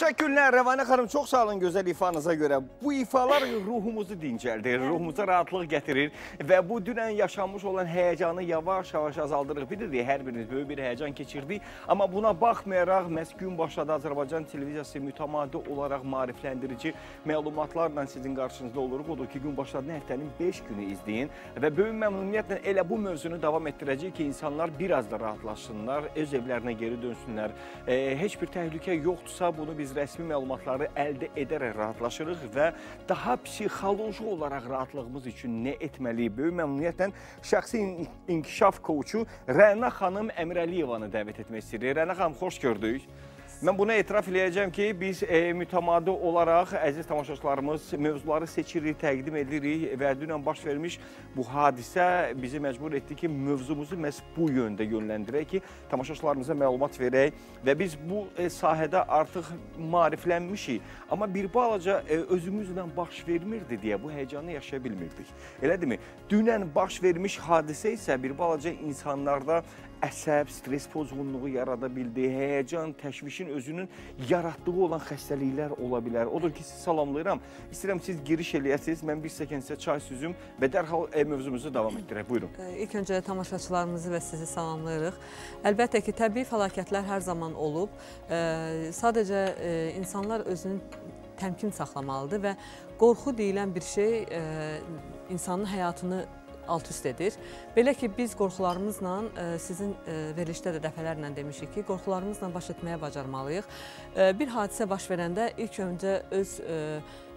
Təşəkkürlər Rəvanə xanım, çox sağ olun gözəl ifanıza görə. Bu ifalar ruhumuzu dincəldir, ruhumuza rahatlıq gətirir və bu dünən yaşanmış olan həyəcanı yavaş-yavaş azaldırıq. Bilirik, hər biriniz böyük bir həyəcan keçirdik, amma buna baxmayaraq məhz gün başladı Azərbaycan televiziyası mütəmadi olaraq maarifləndirici məlumatlarla sizin qarşınızda oluruq. Odur ki, gün başladı həftənin 5 günü izləyin və böyük məmnuniyyətlə elə bu mövzunu davam etdirəcəyik ki, insanlar biraz da rahatlasınlar, öz evlərinə geri dönsünlər. E, heç bir təhlükə yoxdursa, bunu biz rəsmi məlumatları əldə edərək rahatlaşırıq və daha psixoloji olaraq rahatlığımız üçün nə etməliyik? Böyük məmnuniyyətlə şəxsi in- inkişaf koçu Rəna xanım Əmirəliyevanı dəvət etmək istəyirik. Rəna xanım, xoş gördük. Mən buna etiraf eləyəcəm ki, biz e, mütəmadi olaraq əziz tamaşaçılarımız mövzuları seçirik, təqdim edirik və dünən baş vermiş bu hadisə bizi məcbur etdi ki, mövzumuzu məhz bu yöndə yönləndirək ki, tamaşaçılarımıza məlumat verək və biz bu e, sahədə artıq maariflənmişik, amma bir balaca e, özümüzlə baş vermirdi deyə bu həyəcanı yaşaya bilmirdik. Elədirmi? Dünən baş vermiş hadisə isə bir balaca insanlarda əsəb, stres pozğunluğu yarada bildi, həyəcan, təşvişin özünün yaratdığı olan xəstəliklər ola bilər. Odur ki, sizi salamlayıram. İstəyirəm siz giriş eləyəsiniz, mən bir stəkan sizə çay süzüm və dərhal e, mövzumuzu davam etdirək. Buyurun. İlk öncə tamaşaçılarımızı və sizi salamlayırıq. Əlbəttə ki, təbii fəlakətlər hər zaman olub. Ə, Sadəcə ə, insanlar özünü təmkin saxlamalıdır və qorxu deyilən bir şey ə, insanın həyatını alt-üst edir. Belə ki, biz qorxularımızla ə, sizin ə, verilişdə də dəfələrlə demişik ki, qorxularımızla baş etməyə bacarmalıyıq. Ə, Bir hadisə baş verəndə ilk öncə öz ə,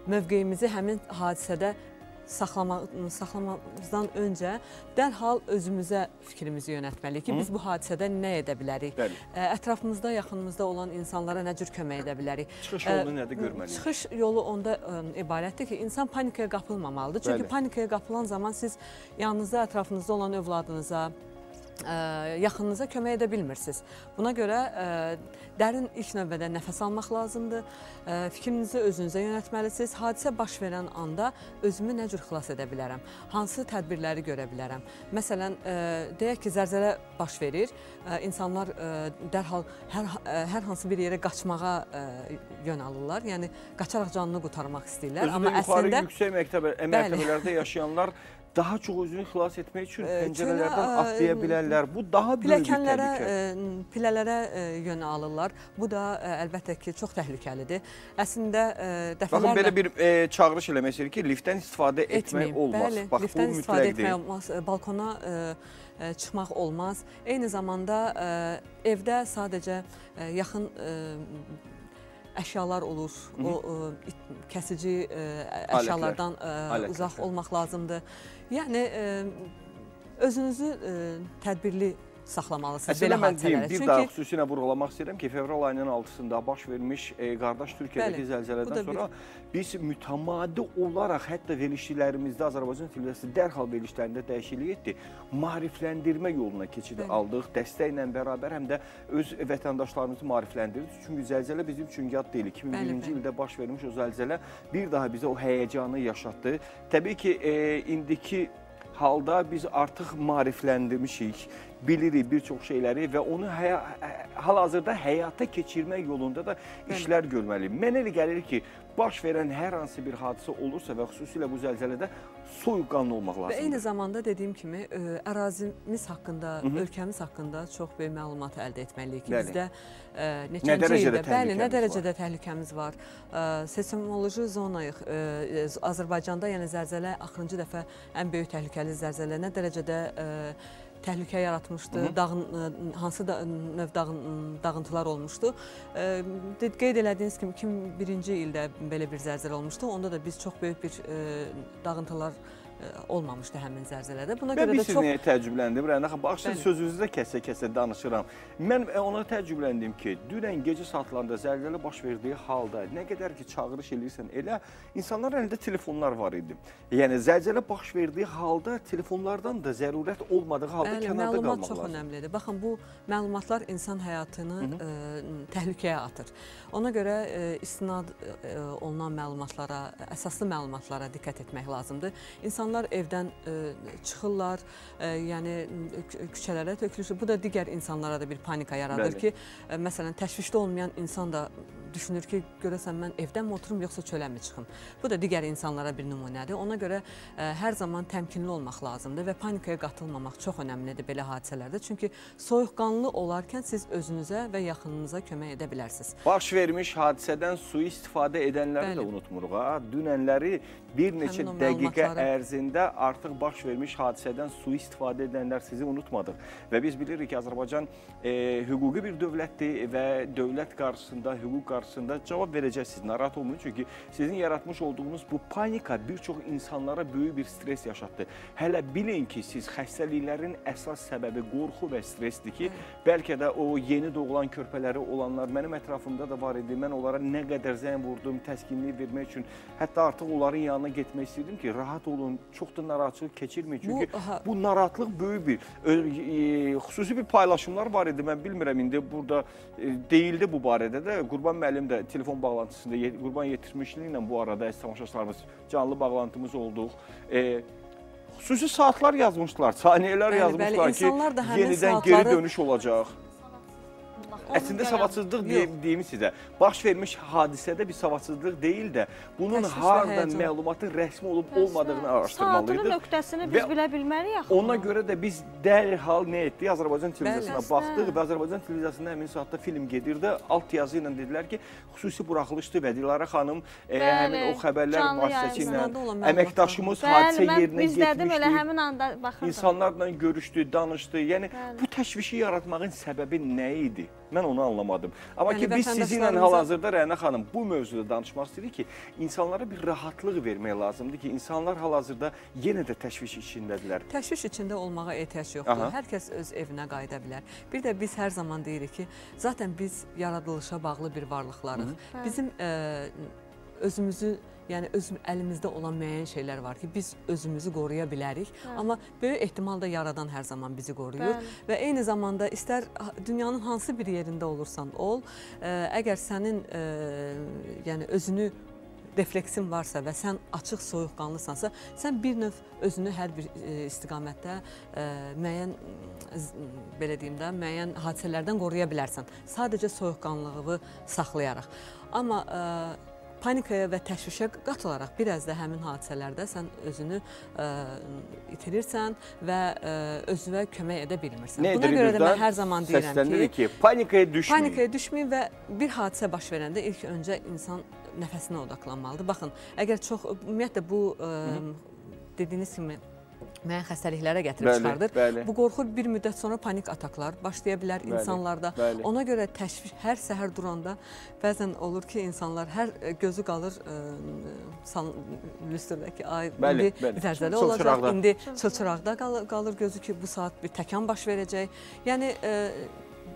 mövqeyimizi həmin hadisədə saxlama, saxlamamızdan öncə dərhal özümüzə fikrimizi yönəltməliyik ki, biz bu hadisədə nə edə bilərik? Bəli. Ətrafımızda, yaxınımızda olan insanlara nə cür kömək edə bilərik? Çıxış yolunu nədir görməliyik? Çıxış yolu onda ə, ibarətdir ki, insan panikaya qapılmamalıdır. Çünki Bəli. panikaya qapılan zaman siz yanınızda, ətrafınızda olan övladınıza, yaxınınıza kömək edə bilmirsiniz. Buna görə dərin ilk növbədə nəfəs almaq lazımdır. Fikrinizi özünüzə yönəltməlisiniz. Hadisə baş verən anda özümü nə cür xilas edə bilərəm? Hansı tədbirləri görə bilərəm? Məsələn, deyək ki, zəlzələ baş verir. İnsanlar dərhal hər hər hansı bir yerə qaçmağa yön alırlar. Yəni qaçaraq canını qurtarmaq istəyirlər. Özü Amma yuxarı əslində yüksək mərtəbələrdə yaşayanlar daha çox özünü xilas etmək üçün pəncərələrdən atlaya bilərlər. Bu daha böyük təhlükə. ə, pillələrə ə, yönə alırlar. Bu da əlbəttə ki, çox təhlükəlidir. Əslində ə, Baxın dəfələrlə belə bir e, çağırış eləmək istəyir ki, liftdən istifadə etmək etməyin. olmaz. Bəli, Bax bu liftdən istifadə etmək deyil. olmaz. Balkona ə, çıxmaq olmaz. Eyni zamanda ə, evdə sadəcə yaxın əşyalar olur. Hı -hı. O ə, it- kəsici ə, əşyalardan ə, Alətlər. uzaq olmaq lazımdır. Yəni ə, özünüzü ə, tədbirli saxlamalısınız Əslində belə hadisələrə. bir daha xüsusilə vurğulamaq istəyirəm ki, fevral ayının 6-sında baş vermiş e, qardaş Türkiyədəki Bəli, zəlzələdən da bir- sonra biz mütəmadi olaraq hətta verilişlərimizdə Azərbaycan televiziyası dərhal verilişlərində dəyişiklik etdi. Maarifləndirmə yoluna keçid aldıq. Dəstəklə bərabər həm də öz vətəndaşlarımızı maarifləndirdik. Çünki zəlzələ bizim üçün yad deyil. 2001-ci Bəli, bəli. ildə baş vermiş o zəlzələ bir daha bizə o həyəcanı yaşatdı. Təbii ki, e, indiki halda biz artıq maarifləndirmişik, bilirik bir çox şeyləri və onu həya, hal-hazırda həyata keçirmək yolunda da işlər görməliyik. Mənə elə gəlir ki, baş verən hər hansı bir hadisə olursa və xüsusilə bu zəlzələdə soyuqqanlı olmaq Və eyni lazımdır. zamanda dediyim kimi ə, ərazimiz haqqında, Hı -hı. ölkəmiz haqqında çox böyük məlumat əldə etməliyik ki, Bəli. bizdə ə, dərəcədə ildə, bəli, nə dərəcədə təhlükəmiz var. Ə, Seismoloji zonayıq. Ə, Azərbaycanda yəni zəlzələ axırıncı dəfə ən böyük təhlükəli zəlzələ nə dərəcədə təhlükə yaratmışdı, Hı -hı. dağın ə, hansı da, növ dağın, dağıntılar olmuşdu. De- Qeyd elədiyiniz kimi 2001-ci ildə belə bir zəlzələ olmuşdu. Onda da biz çox böyük bir ə, dağıntılar olmamışdı həmin zəlzələdə. Buna Və görə də biz sizi çox nəyə təəccübləndim? Rəna siz Bəli. sözünüzdə kəsə-kəsə danışıram. Mən e, ona təəccübləndim ki, dünən gecə saatlarında zəlzələ baş verdiyi halda nə qədər ki çağırış eləyirsən, elə insanlar əlində telefonlar var idi. Yəni zəlzələ baş verdiyi halda telefonlardan da zərurət olmadığı halda Bəli, kənarda məlumat qalmaq çox lazımdır. önəmlidir. Baxın, bu məlumatlar insan həyatını ə, təhlükəyə atır. Ona görə ə, istinad ə, olunan məlumatlara, əsaslı məlumatlara diqqət etmək lazımdır. İnsanlar evdən ə, çıxırlar, ə, yəni kü- küçələrə tökülür. Bu da digər insanlara da bir panika yaradır Bəli. ki, ə, məsələn, təşvişdə olmayan insan da düşünür ki, görəsən mən evdənmi oturum yoxsa çöləmi çıxım? Bu da digər insanlara bir nümunədir. Ona görə ə, hər zaman təmkinli olmaq lazımdır və panikaya qatılmamaq çox önəmlidir belə hadisələrdə. Çünki soyuqqanlı olarkən siz özünüzə və yaxınınıza kömək edə bilərsiniz. Baş vermiş hadisədən sui-istifadə edənləri də Bəli. unutmuruq ha. Dünənləri bir neçə Həmin dəqiqə məlumatları- ərzində artıq baş vermiş hadisədən sui-istifadə edənlər sizi unutmadıq. Və biz bilirik ki, Azərbaycan e, hüquqi bir dövlətdir və dövlət qarşısında, hüquq qarşısında cavab verəcəksiniz. Narahat olmayın çünki sizin yaratmış olduğunuz bu panika bir çox insanlara böyük bir stres yaşatdı. Hələ bilin ki, siz xəstəliklərin əsas səbəbi qorxu və stressdir ki, bəlkə də o yeni doğulan körpələri olanlar mənim ətrafımda da var idi. Mən onlara nə qədər zəng vurdum, təskinlik vermək üçün. Hətta artıq onların yanına getmək istəyirdim ki, rahat olun, çox da narahatçılıq keçirməyin. Çünki Bu, aha. bu narahatlıq böyük bir e, xüsusi bir paylaşımlar var idi. Mən bilmirəm indi burada e, deyildi bu barədə də. Qurban müəllim də telefon bağlantısında ye- qurban yetirmişliyi bu arada əziz tamaşaçılarımız canlı bağlantımız olduq. E, xüsusi saatlar yazmışdılar, saniyələr Bəli, bəli, yazmışlar da ki, yenidən geri dönüş olacaq. Əslində savadsızlıq deyim, deyim sizə. Baş vermiş hadisədə bir savadsızlıq deyil də, bunun hardan məlumatın rəsmi olub olmadığını Saatının araşdırmalıydıq. nöqtəsini biz bilə bilmərik axı. Ona görə də biz dərhal nə etdik? Azərbaycan televiziyasına baxdıq və Azərbaycan televiziyasında həmin saatda film gedirdi. Alt yazı ilə dedilər ki, xüsusi buraxılışdır və Dilara xanım e, həmin o xəbərlər olan məlumatlar. əməkdaşımız hadisə yerinə getmişdi. İnsanlarla görüşdü, danışdı. Yəni bu təşvişi yaratmağın səbəbi nə idi? Mən onu anlamadım. Amma Yəni ki biz sizinlə hal-hazırda Rəna xanım bu mövzuda danışmaq istəyirik ki, insanlara bir rahatlıq vermək lazımdır ki, insanlar hal-hazırda yenə də təşviş içindədirlər. Təşviş içində olmağa ehtiyac yoxdur. Aha. Hər kəs öz evinə qayıda bilər. Bir də biz hər zaman deyirik ki, zaten biz yaradılışa bağlı bir varlıqlarıq. Bizim ə, özümüzü Yəni öz əlimizdə olan müəyyən şeylər var ki, biz özümüzü qoruya bilərik, amma böyük ehtimalda yaradan hər zaman bizi qoruyur Bəli. və eyni zamanda istər dünyanın hansı bir yerində olursan ol, ə, əgər sənin ə, yəni özünü refleksin varsa və sən açıq soyuqqanlısansa, sən bir növ özünü hər bir e, istiqamətdə e, müəyyən belə deyim də, müəyyən hadisələrdən qoruya bilərsən. Sadəcə soyuqqanlılığı saxlayaraq. Amma e, panikaya və təşvişə qatılaraq bir az da həmin hadisələrdə sən özünü ə, itirirsən və ə, özünə kömək edə bilmirsən. Nə Buna görə də mən hər zaman deyirəm ki, ki, panikaya düşməyin. Panikaya düşməyin və bir hadisə baş verəndə ilk öncə insan nəfəsinə odaqlanmalıdır. Baxın, əgər çox ümumiyyətlə bu ə, dediyiniz kimi müəyyən xəstəliklərə gətirib Bəli, çıxardır. bəli. Bu qorxu bir müddət sonra panik ataklar başlaya bilər Bəli, insanlarda. bəli. Ona görə təşviş hər səhər duranda bəzən olur ki, insanlar hər ə, gözü qalır sal lüstrdəki ay Bəli, indi zəlzələ olacaq. İndi çılçıraqda qalır, qalır gözü ki, bu saat bir təkan baş verəcək. Yəni ə,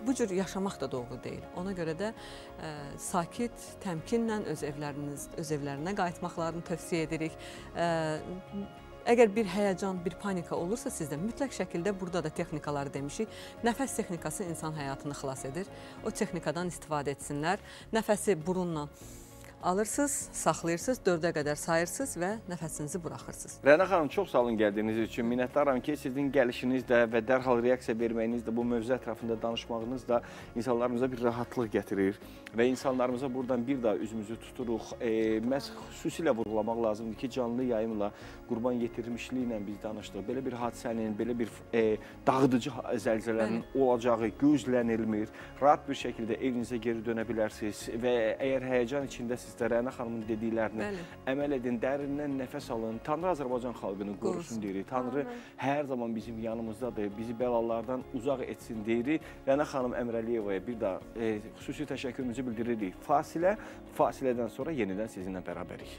bu cür yaşamaq da doğru deyil. Ona görə də ə, sakit, təmkinlə öz evləriniz, öz evlərinə qayıtmaqlarını tövsiyə edirik. Ə, Əgər bir həyəcan, bir panika olursa sizdə mütləq şəkildə burada da texnikaları demişik. Nəfəs texnikası insan həyatını xilas edir. O texnikadan istifadə etsinlər. Nəfəsi burunla alırsınız, saxlayırsınız, 4-ə qədər sayırsınız və nəfəsinizi buraxırsınız. Rəna xanım, çox sağ olun gəldiyiniz üçün. Minnətdaram ki, sizin gəlişiniz də və dərhal reaksiya verməyiniz də, bu mövzu ətrafında danışmağınız da insanlarımıza bir rahatlıq gətirir və insanlarımıza buradan bir daha üzümüzü tuturuq. E, məhz xüsusilə vurğulamaq lazımdır ki, canlı yayımla qurban yetirmişliyi ilə biz danışdıq. Belə bir hadisənin, belə bir e, dağıdıcı zəlzələnin olacağı gözlənilmir. Rahat bir şəkildə evinizə geri dönə bilərsiniz və əgər həyəcan içindəsinizsə, Rəna xanımın dediklərini Bəli. əməl edin, dərindən nəfəs alın. Tanrı Azərbaycan xalqını qorusun deyirik. Tanrı hər zaman bizim yanımızdadır, bizi bəlalardan uzaq etsin deyirik. Rəna xanım Əmrəliyevaya bir daha e, xüsusi təşəkkürümüzü bildiririk. Fasilə, fasilədən sonra yenidən sizinlə bərabərik.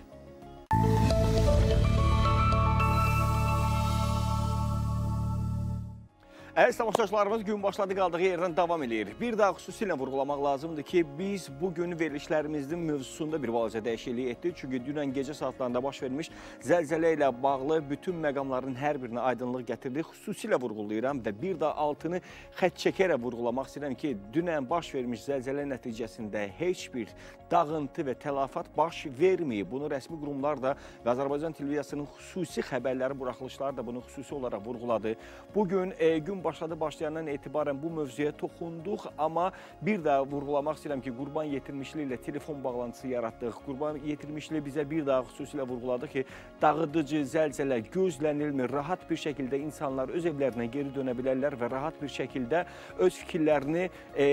Əziz tamaşaçılarımız gün başladı qaldığı yerdən davam eləyir. Bir daha xüsusilə vurğulamaq lazımdır ki, biz bu gün verilişlərimizin mövzusunda bir balaca dəyişiklik etdik. Çünki dünən gecə saatlarında baş vermiş zəlzələ ilə bağlı bütün məqamların hər birinə aydınlıq gətirdik. Xüsusilə vurğulayıram və bir daha altını xət çəkərək vurğulamaq istəyirəm ki, dünən baş vermiş zəlzələ nəticəsində heç bir dağıntı və tələfat baş verməyib. Bunu rəsmi qurumlar da və Azərbaycan televiziyasının xüsusi xəbərləri buraxılışları da bunu xüsusi olaraq vurğuladı. Bugün e, gün başladı başlayandan etibarən bu mövzuya toxunduq, amma bir daha vurğulamaq istəyirəm ki, qurban yetirmişliyi ilə telefon bağlantısı yaratdıq. Qurban yetirmişliyi bizə bir daha xüsusilə vurğuladı ki, dağıdıcı zəlzələ gözlənilmir. Rahat bir şəkildə insanlar öz evlərinə geri dönə bilərlər və rahat bir şəkildə öz fikirlərini e,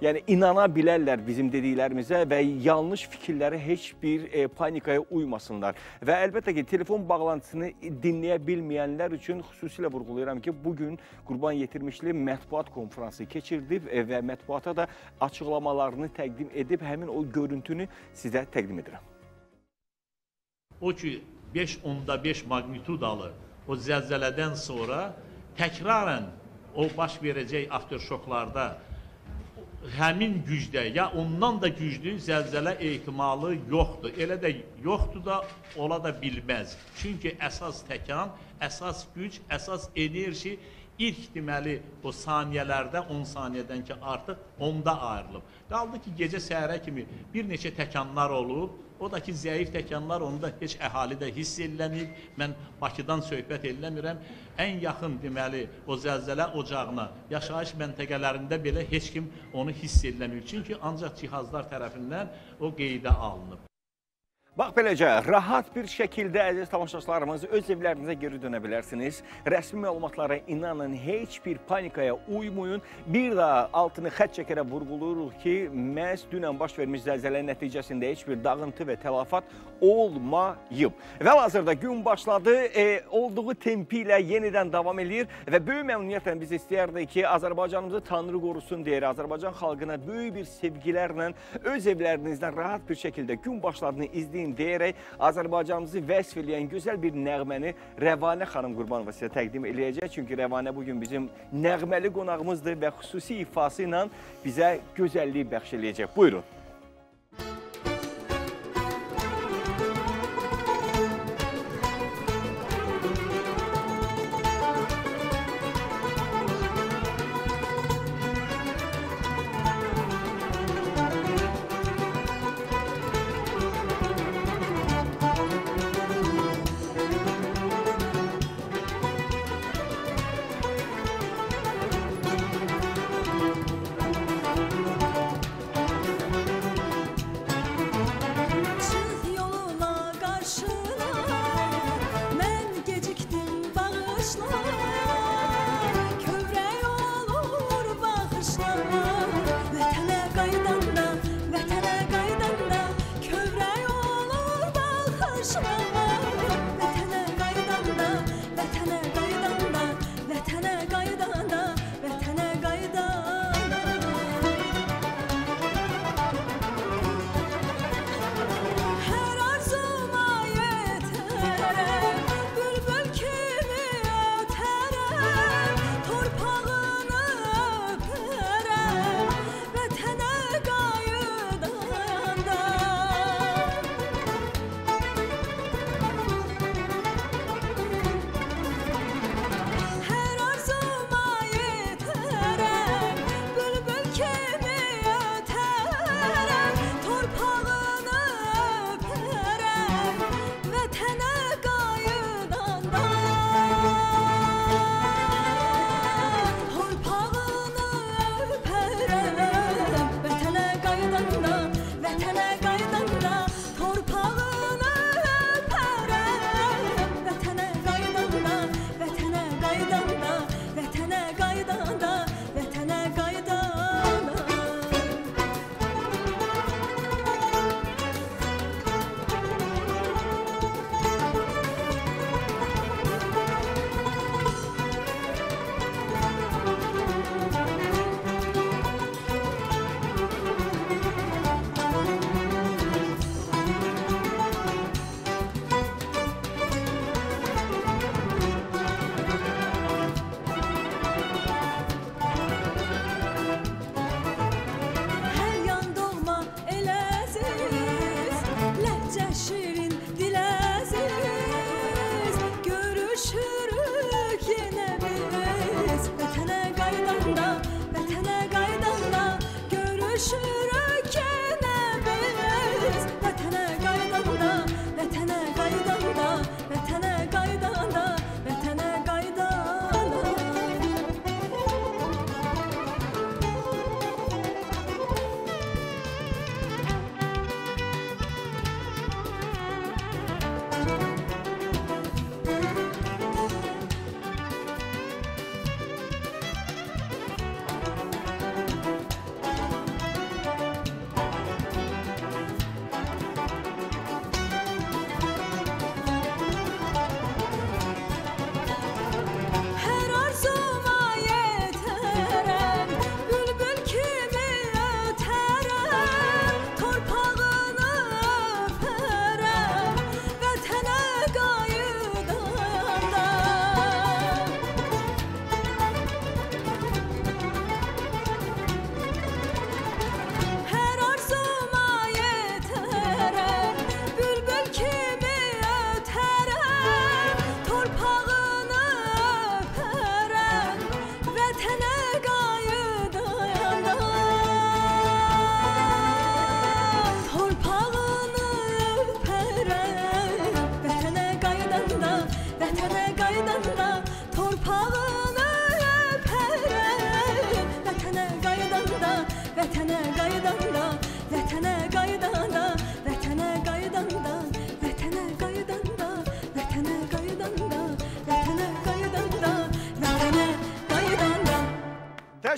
yəni inana bilərlər bizim dediklərimizə və yanlış fikirləri heç bir e, panikaya uymasınlar. Və əlbəttə ki, telefon bağlantısını dinləyə bilməyənlər üçün xüsusilə vurğulayıram ki, bu gün Qurban Yetirmişli mətbuat konfransı keçirdib e, və mətbuata da açıqlamalarını təqdim edib həmin o görüntünü sizə təqdim edirəm. O ki 5.5 magnitudalı o zəlzələdən sonra təkrarən o baş verəcək afterşoklarda həmin gücdə ya ondan da güclü zəlzələ ehtimalı yoxdur. Elə də yoxdur da, ola da bilməz. Çünki əsas təkan, əsas güc, əsas enerji ilk deməli o saniyələrdə 10 saniyədən ki artıq onda ayrılıb. Qaldı ki gecə səhərə kimi bir neçə təkanlar olub. O da ki zəif təkanlar onda heç əhalidə hiss edilmir. Mən Bakıdan söhbət eləmirəm. Ən yaxın deməli o zəlzələ ocağına, yaşayış məntəqələrində belə heç kim onu hiss eləmir. Çünki ancaq cihazlar tərəfindən o qeydə alınıb. Bax beləcə, rahat bir şəkildə əziz tamaşaçılarımız öz evlərinizə geri dönə bilərsiniz. Rəsmi məlumatlara inanın, heç bir panikaya uymayın. Bir daha altını xət çəkərək vurğuluruq ki, məhz dünən baş vermiş zəlzələ nəticəsində heç bir dağıntı və tələfat olmayıb. Və hazırda gün başladı, e, olduğu tempi ilə yenidən davam eləyir və böyük məmnuniyyətlə biz istəyərdik ki, Azərbaycanımızı Tanrı qorusun deyir. Azərbaycan xalqına böyük bir sevgilərlə öz evlərinizdən rahat bir şəkildə gün başladığını izləyin deyərək Azərbaycanımızı vəsf eləyən gözəl bir nəğməni Rəvanə xanım Qurbanova sizə təqdim eləyəcək. Çünki Rəvanə bugün bizim nəğməli qonağımızdır və xüsusi ifası ilə bizə gözəllik bəxş eləyəcək. Buyurun.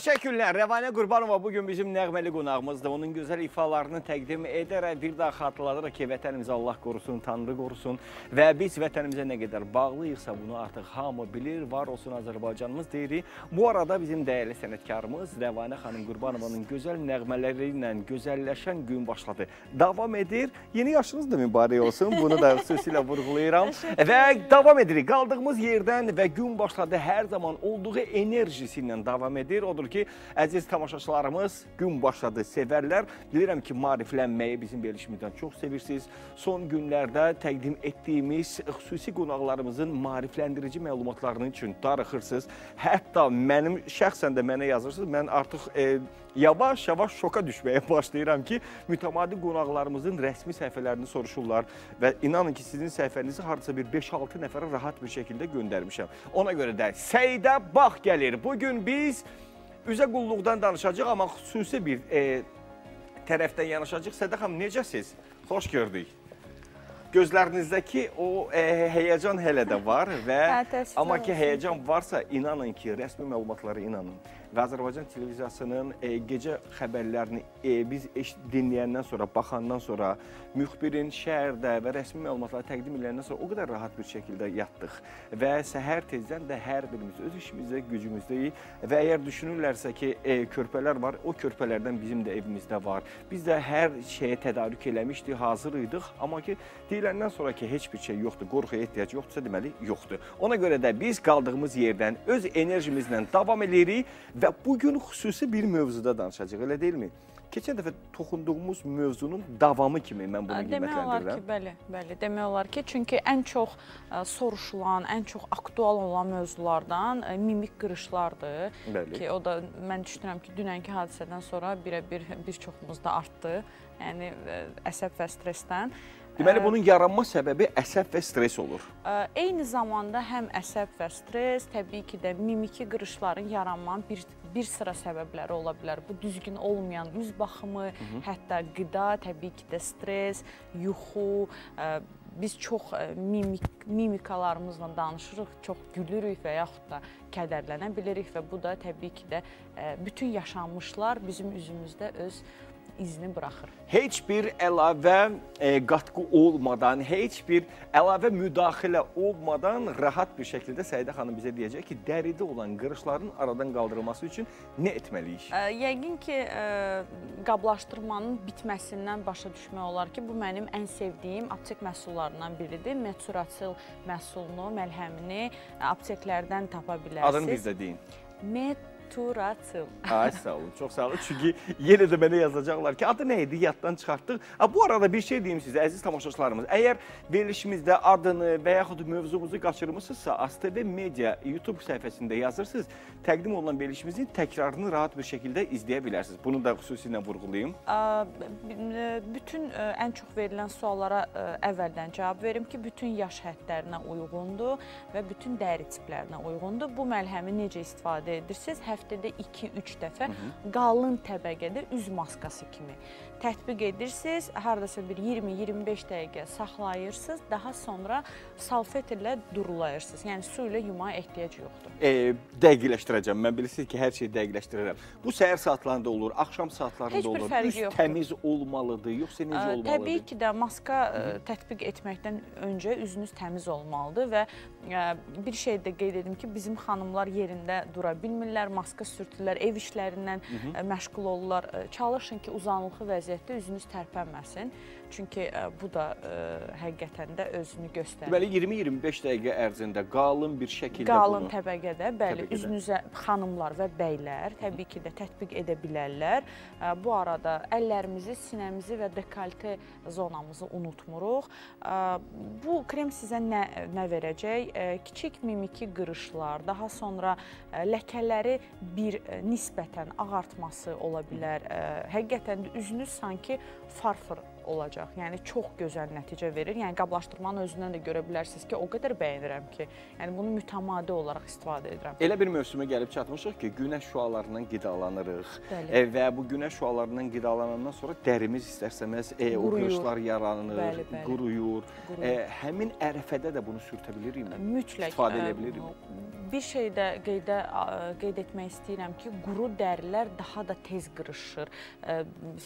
Təşəkkürlər. Rəvanə Qurbanova bugün bizim nəğməli qonağımızdır. Onun gözəl ifalarını təqdim edərək bir daha xatırladırıq ki, vətənimizi Allah qorusun, Tanrı qorusun və biz vətənimizə nə qədər bağlıyıqsa bunu artıq hamı bilir. Var olsun Azərbaycanımız deyirik. Bu arada bizim dəyərli sənətkarımız Rəvanə xanım Qurbanovanın gözəl nəğmələri ilə gözəlləşən gün başladı. Davam edir. Yeni yaşınız da mübarək olsun. Bunu da xüsusilə vurğulayıram. və davam edirik. Qaldığımız yerdən və gün başladı hər zaman olduğu enerjisi ilə davam edir. Odur ki, əziz tamaşaçılarımız gün başladı sevərlər. Bilirəm ki, maariflənməyi bizim verilişimizdən çox sevirsiniz. Son günlərdə təqdim etdiyimiz xüsusi qonaqlarımızın maarifləndirici məlumatlarının üçün darıxırsınız. Hətta mənim şəxsən də mənə yazırsınız. Mən artıq e, yavaş-yavaş şoka düşməyə başlayıram ki, mütəmadi qonaqlarımızın rəsmi səhifələrini soruşurlar və inanın ki, sizin səhifənizi hardasa bir 5-6 nəfərə rahat bir şəkildə göndərmişəm. Ona görə də Seydə bax gəlir. Bugün biz üzə qulluqdan danışacağıq, amma xüsusi bir e, tərəfdən yanaşacağıq. Sədə xanım, necəsiz? Xoş gördük. Gözlərinizdəki o e, həyəcan hələ də var və Hə, amma ki həyəcan varsa inanın ki, rəsmi məlumatlara inanın. Və Azərbaycan televiziyasının e, gecə xəbərlərini e, biz dinləyəndən sonra, baxandan sonra, müxbirin şəhərdə və rəsmi məlumatları təqdim edəndən sonra o qədər rahat bir şəkildə yatdıq və səhər tezdən də hər birimiz öz işimizdə, gücümüzdəyik və əgər düşünürlərsə ki, e, körpələr var, o körpələrdən bizim də evimizdə var. Biz də hər şeyə tədarük eləmişdik, hazır idik, amma ki deyiləndən sonra ki, heç bir şey yoxdur, qorxuya ehtiyac yoxdursa deməli yoxdur. Ona görə də biz qaldığımız yerdən öz enerjimizlə davam edirik və bu gün xüsusi bir mövzuda danışacağıq, elə deyilmi? Keçən dəfə toxunduğumuz mövzunun davamı kimi mən bunu Demək olar ki, qiymətləndirirəm. bəli, bəli. Demək olar ki, çünki ən çox ə, soruşulan, ən çox aktual olan mövzulardan ə, mimik qırışlardır Bəli. ki, o da mən düşünürəm ki, dünənki hadisədən sonra birə-bir bir çoxumuzda artdı. Yəni ə, əsəb və stressdən. Deməli Ə, bunun yaranma səbəbi əsəb və stress olur. Eyni zamanda həm əsəb və stress, təbii ki də mimiki qırışların yaranmanın bir bir sıra səbəbləri ola bilər. Bu düzgün olmayan üz baxımı, hətta qida, təbii ki də stress, yuxu, biz çox mimik mimikalarımızla danışırıq, çox gülürük və yaxud da kədərlənə bilirik və bu da təbii ki də bütün yaşanmışlar bizim üzümüzdə öz izini buraxır. Heç bir əlavə e, qatqı olmadan, heç bir əlavə müdaxilə olmadan rahat bir şəkildə Səidə xanım bizə deyəcək ki, dəridə olan qırışların aradan qaldırılması üçün nə etməliyik? Ə, Yəqin ki, ə, qablaşdırmanın bitməsindən başa düşmək olar ki, bu mənim ən sevdiyim aptek məhsullarından biridir. Metsuracil məhsulunu, məlhəmini apteklərdən tapa bilərsiniz. Adını bir də deyin. Meturatil. Ay sağ olun, çox sağ olun. Çünki yenə də mənə yazacaqlar ki, adı nə idi, yaddan çıxartdıq. Ha, bu arada bir şey deyim sizə, əziz tamaşaçılarımız. Əgər verilişimizdə adını və yaxud mövzumuzu qaçırmısınızsa, ASTV Media YouTube səhifəsində yazırsınız, təqdim olunan verilişimizin təkrarını rahat bir şəkildə izləyə bilərsiniz. Bunu da xüsusilə vurğulayım. B- Bütün ə, ən çox verilən suallara ə, əvvəldən cavab verim ki, bütün yaş həddlərinə uyğundur və bütün dəri tiplərinə uyğundur. Bu məlhəmi necə istifadə edirsiniz? Həftədə 2-3 dəfə qalın təbəqədə üz maskası kimi tətbiq edirsiniz. Hardasa bir 20-25 dəqiqə saxlayırsınız, daha sonra salfet ilə durulayırsınız. Yəni su ilə yumağa ehtiyac yoxdur. E, dəqiqləşdirəcəm. Mən bilirsiniz ki, hər şeyi dəqiqləşdirirəm. Bu səhər saatlarında olur, axşam saatlarında Heç bir olur. fərqi Üz yoxdur. təmiz olmalıdır, yoxsa necə olmalıdır? Təbii ki də maska ə, tətbiq etməkdən öncə üzünüz təmiz olmalıdır və ə, bir şey də qeyd edim ki, bizim xanımlar yerində dura bilmirlər, maska sürtürlər, ev işlərindən ə, məşğul olurlar. Çalışın ki, uzanıqlı vəziyyətdə üzünüz tərpənməsin. Çünki ə, bu da ə, həqiqətən də özünü göstərir. Deməli 20-25 dəqiqə ərzində qalın bir şəkildə Qalın bunu təbəqədə, bəli, Təbəqədə. üzünüzə xanımlar və bəylər təbii ki də tətbiq edə bilərlər. Ə, Bu arada əllərimizi, sinəmizi və dekolte zonamızı unutmuruq. Bu krem sizə nə nə verəcək? Kiçik mimiki qırışlar, daha sonra ləkələri bir nisbətən ağartması ola bilər. Həqiqətən də üzünüz sanki farfır olacaq. Yəni çox gözəl nəticə verir. Yəni qablaşdırmanın özündən də görə bilərsiniz ki, o qədər bəyənirəm ki, yəni bunu mütəmadi olaraq istifadə edirəm. Elə bir mövsümə gəlib çatmışıq ki, günəş şüalarından qidalanırıq. E, və bu günəş şüalarından qidalanandan sonra dərimiz istərsəməz e, o qırışlar yaranır, Bəli, bəli. quruyur. Quruyur. E, həmin ərəfədə də bunu sürtə bilirik mi? Mütləq İstifadə ə, edə bilirik. Bir şey də qeydə qeyd etmək istəyirəm ki, quru dərilər daha da tez qırışır. Ə,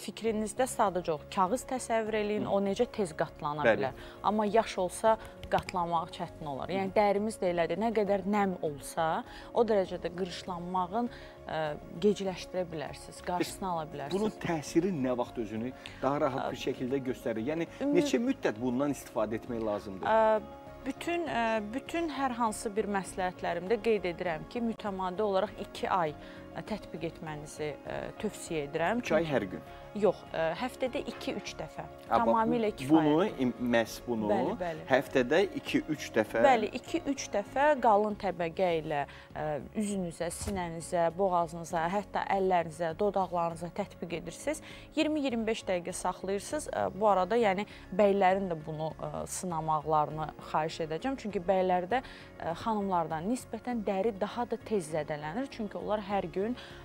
Fikrinizdə sadəcə o kağız təsəvvür eləyin, o necə tez qatlana Bəli. bilər. Amma yaş olsa qatlamaq çətin olar. Yəni dərimiz də elədir. Nə qədər nəm olsa, o dərəcədə qırışlanmağın ə, gecləşdirə bilərsiniz, qarşısını ala bilərsiniz. Bunun təsiri nə vaxt özünü daha rahat bir şəkildə göstərir? Yəni neçə müddət bundan istifadə etmək lazımdır? Ə, Bütün ə, bütün hər hansı bir məsləhətlərimdə qeyd edirəm ki, mütəmadi olaraq 2 ay tətbiq etmənizi tövsiyə edirəm. 2 ay hər gün. Yox, ə, həftədə 2-3 dəfə. Bax, Tamamilə kifayətdir. Bunu məhz bunu Bəli, bəli. həftədə 2-3 dəfə Bəli, 2-3 dəfə qalın təbəqə ilə ə, üzünüzə, sinənizə, boğazınıza, hətta əllərinizə, dodaqlarınıza tətbiq edirsiniz. 20-25 dəqiqə saxlayırsınız. Ə, Bu arada yəni bəylərin də bunu ə, sınamaqlarını xahiş edəcəm. Çünki bəylərdə ə, xanımlardan nisbətən dəri daha da tez zədələnir. Çünki onlar hər gün ə,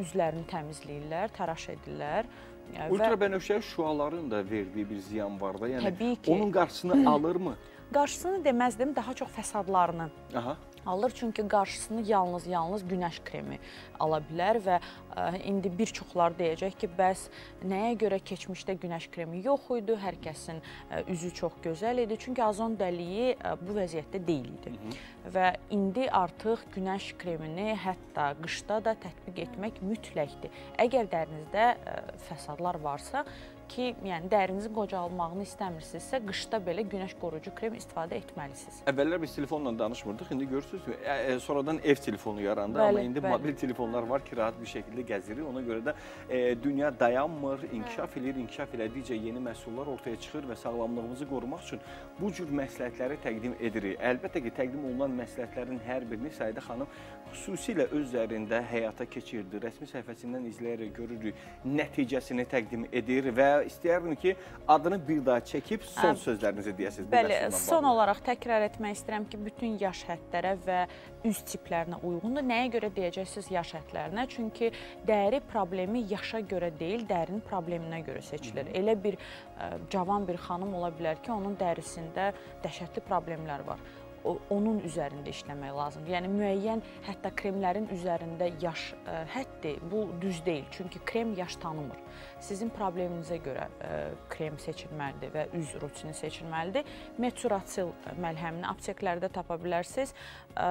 üzlərini təmizləyirlər, təraş edirlər. Ə, və- ultrabənövşəyi şüaların da verdiyi bir ziyan var da. Yəni onun qarşısını alırmı? qarşısını deməzdim, daha çox fəsadlarını Aha. Alır. Çünki qarşısını yalnız yalnız günəş kremi ala bilər və ə, indi bir çoxlar deyəcək ki, bəs nəyə görə keçmişdə günəş kremi yox idi? Hər kəsin ə, üzü çox gözəl idi. Çünki azon dəliyi ə, bu vəziyyətdə deyil idi. Və indi artıq günəş kremini hətta qışda da tətbiq etmək mütləqdir. Əgər dərinizdə ə, fəsadlar varsa ki, yəni dərinizin qocalmağını istəmirsinizsə, qışda belə günəş qoruyucu krem istifadə etməlisiniz. Əvvəllər biz telefonla danışmırdıq. İndi görürsüz, ə, ə, sonradan ev telefonu yarandı, Bəli, amma indi bəli. mobil telefonlar var ki, rahat bir şəkildə gəzirik. Ona görə də ə, dünya dayanmır, inkişaf edir, inkişaf elədikcə yeni məhsullar ortaya çıxır və sağlamlığımızı qorumaq üçün bu cür məsləhətləri təqdim edirik. Əlbəttə ki, təqdim olunan məsləhətlərin hər birini Sayidə xanım xüsusilə öz üzərində həyata keçirdi. Rəsmi səhifəsindən izləyərək görürük, nəticəsini təqdim edir və istəyərdim ki, adını bir daha çəkib son Hə, sözlərinizi deyəsiniz. Bəli, son olaraq təkrar etmək istəyirəm ki, bütün yaş hədlərə və üz tiplərinə uyğundur. Nəyə görə deyəcəksiniz yaş hədlərinə? Çünki dəri problemi yaşa görə deyil, dərinin probleminə görə seçilir. Elə bir ə, cavan bir xanım ola bilər ki, onun dərisində dəhşətli problemlər var. Onun üzərində işləmək lazımdır. Yəni müəyyən hətta kremlərin üzərində yaş ə, həddir. Bu düz deyil. Çünki krem yaş tanımır. Sizin probleminizə görə ə, krem seçilməlidir və üz rutini seçilməlidir. Meturatil məlhəmini apteklərdə tapa bilərsiniz. Ə,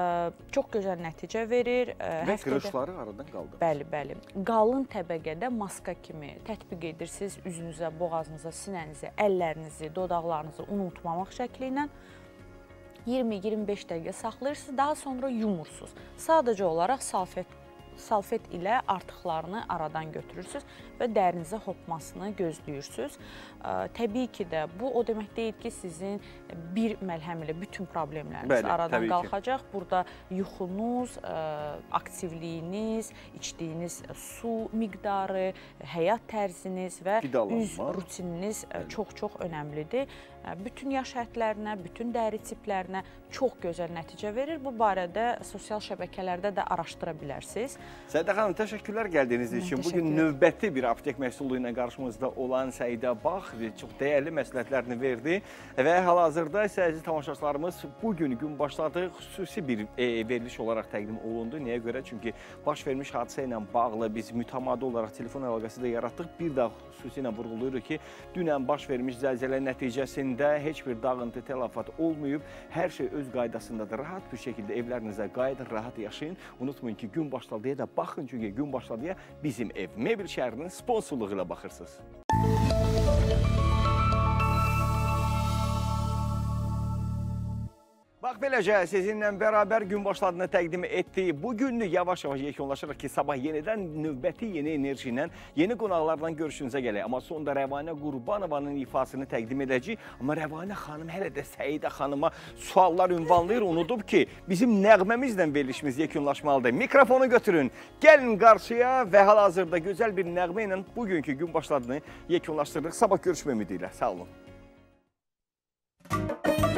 Çox gözəl nəticə verir. Və həftədə- qırışları aradan qaldırır. Bəli, bəli. Qalın təbəqədə maska kimi tətbiq edirsiniz üzünüzə, boğazınıza, sinənizə, əllərinizi, dodaqlarınızı unutmamaq şəkli ilə 20-25 dəqiqə saxlayırsınız, daha sonra yumursunuz. Sadəcə olaraq salfet salfet ilə artıqlarını aradan götürürsüz və dərinizə hopmasını gözləyirsiniz. Təbii ki də bu o demək deyil ki, sizin bir məlhəm ilə bütün problemləriniz Bəli, aradan təbii ki. qalxacaq. Burada yuxunuz, aktivliyiniz, içdiyiniz su miqdarı, həyat tərziniz və üz rutininiz çox-çox önəmlidir. Bütün yaş hədlərinə, bütün dəri tiplərinə çox gözəl nəticə verir. Bu barədə sosial şəbəkələrdə də araşdıra bilərsiniz. Səidə xanım, təşəkkürlər gəldiyiniz üçün. Bugün növbəti bir aptek məhsulu ilə qarşımızda olan Səidə Bax çox dəyərli məsləhətlərini verdi və hal-hazırda isə əziz tamaşaçılarımız bu gün başladı xüsusi bir e, veriliş olaraq təqdim olundu. Niyə görə? Çünki baş vermiş hadisə ilə bağlı biz mütəmadi olaraq telefon əlaqəsi də yaratdıq. Bir daha xüsusilə vurğulayırıq ki, dünən baş vermiş zəlzələ nəticəsində heç bir dağıntı, tələfat olmayıb. Hər şey öz qaydasındadır. Rahat bir şəkildə evlərinizə qayıdın, rahat yaşayın. Unutmayın ki, gün başladıya da baxın çünki gün başladıya bizim ev Mebel şəhərinin sponsorluğu ilə baxırsınız. Bax beləcə sizinlə bərabər gün başladığını təqdim etdik. Bu günlük yavaş-yavaş yekunlaşırıq ki, sabah yenidən növbəti yeni enerji ilə yeni qonaqlarla görüşünüzə gələk. Amma sonda Rəvanə Qurbanovanın ifasını təqdim edəcəyik. Amma Rəvanə xanım hələ də Səidə xanıma suallar ünvanlayır. Unudub ki, bizim nəğməmizlə verilişimiz yekunlaşmalıdır. Mikrofonu götürün, gəlin qarşıya və hal-hazırda gözəl bir nəğmə ilə bugünkü gün başladığını yekunlaşdırdıq. Sabah görüşmə ümidi ilə. Sağ olun. İkimiz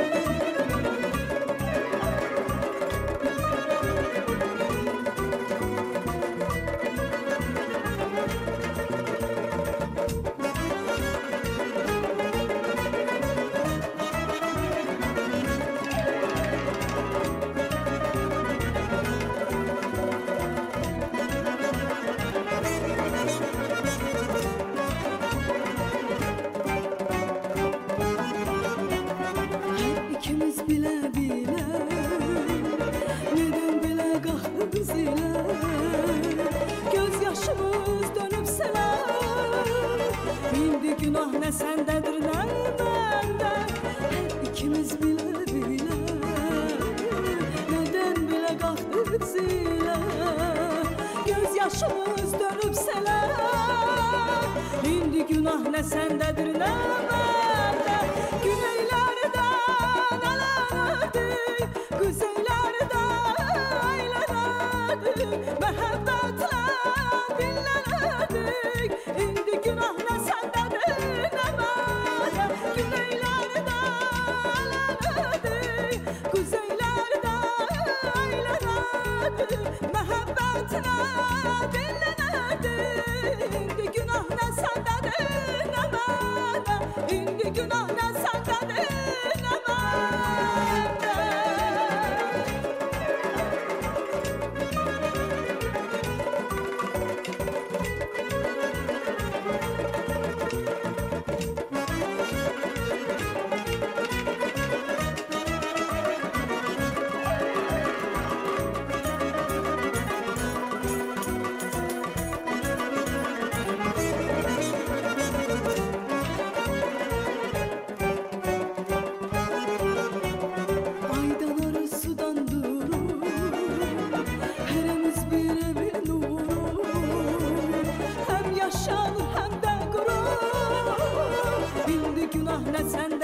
İndi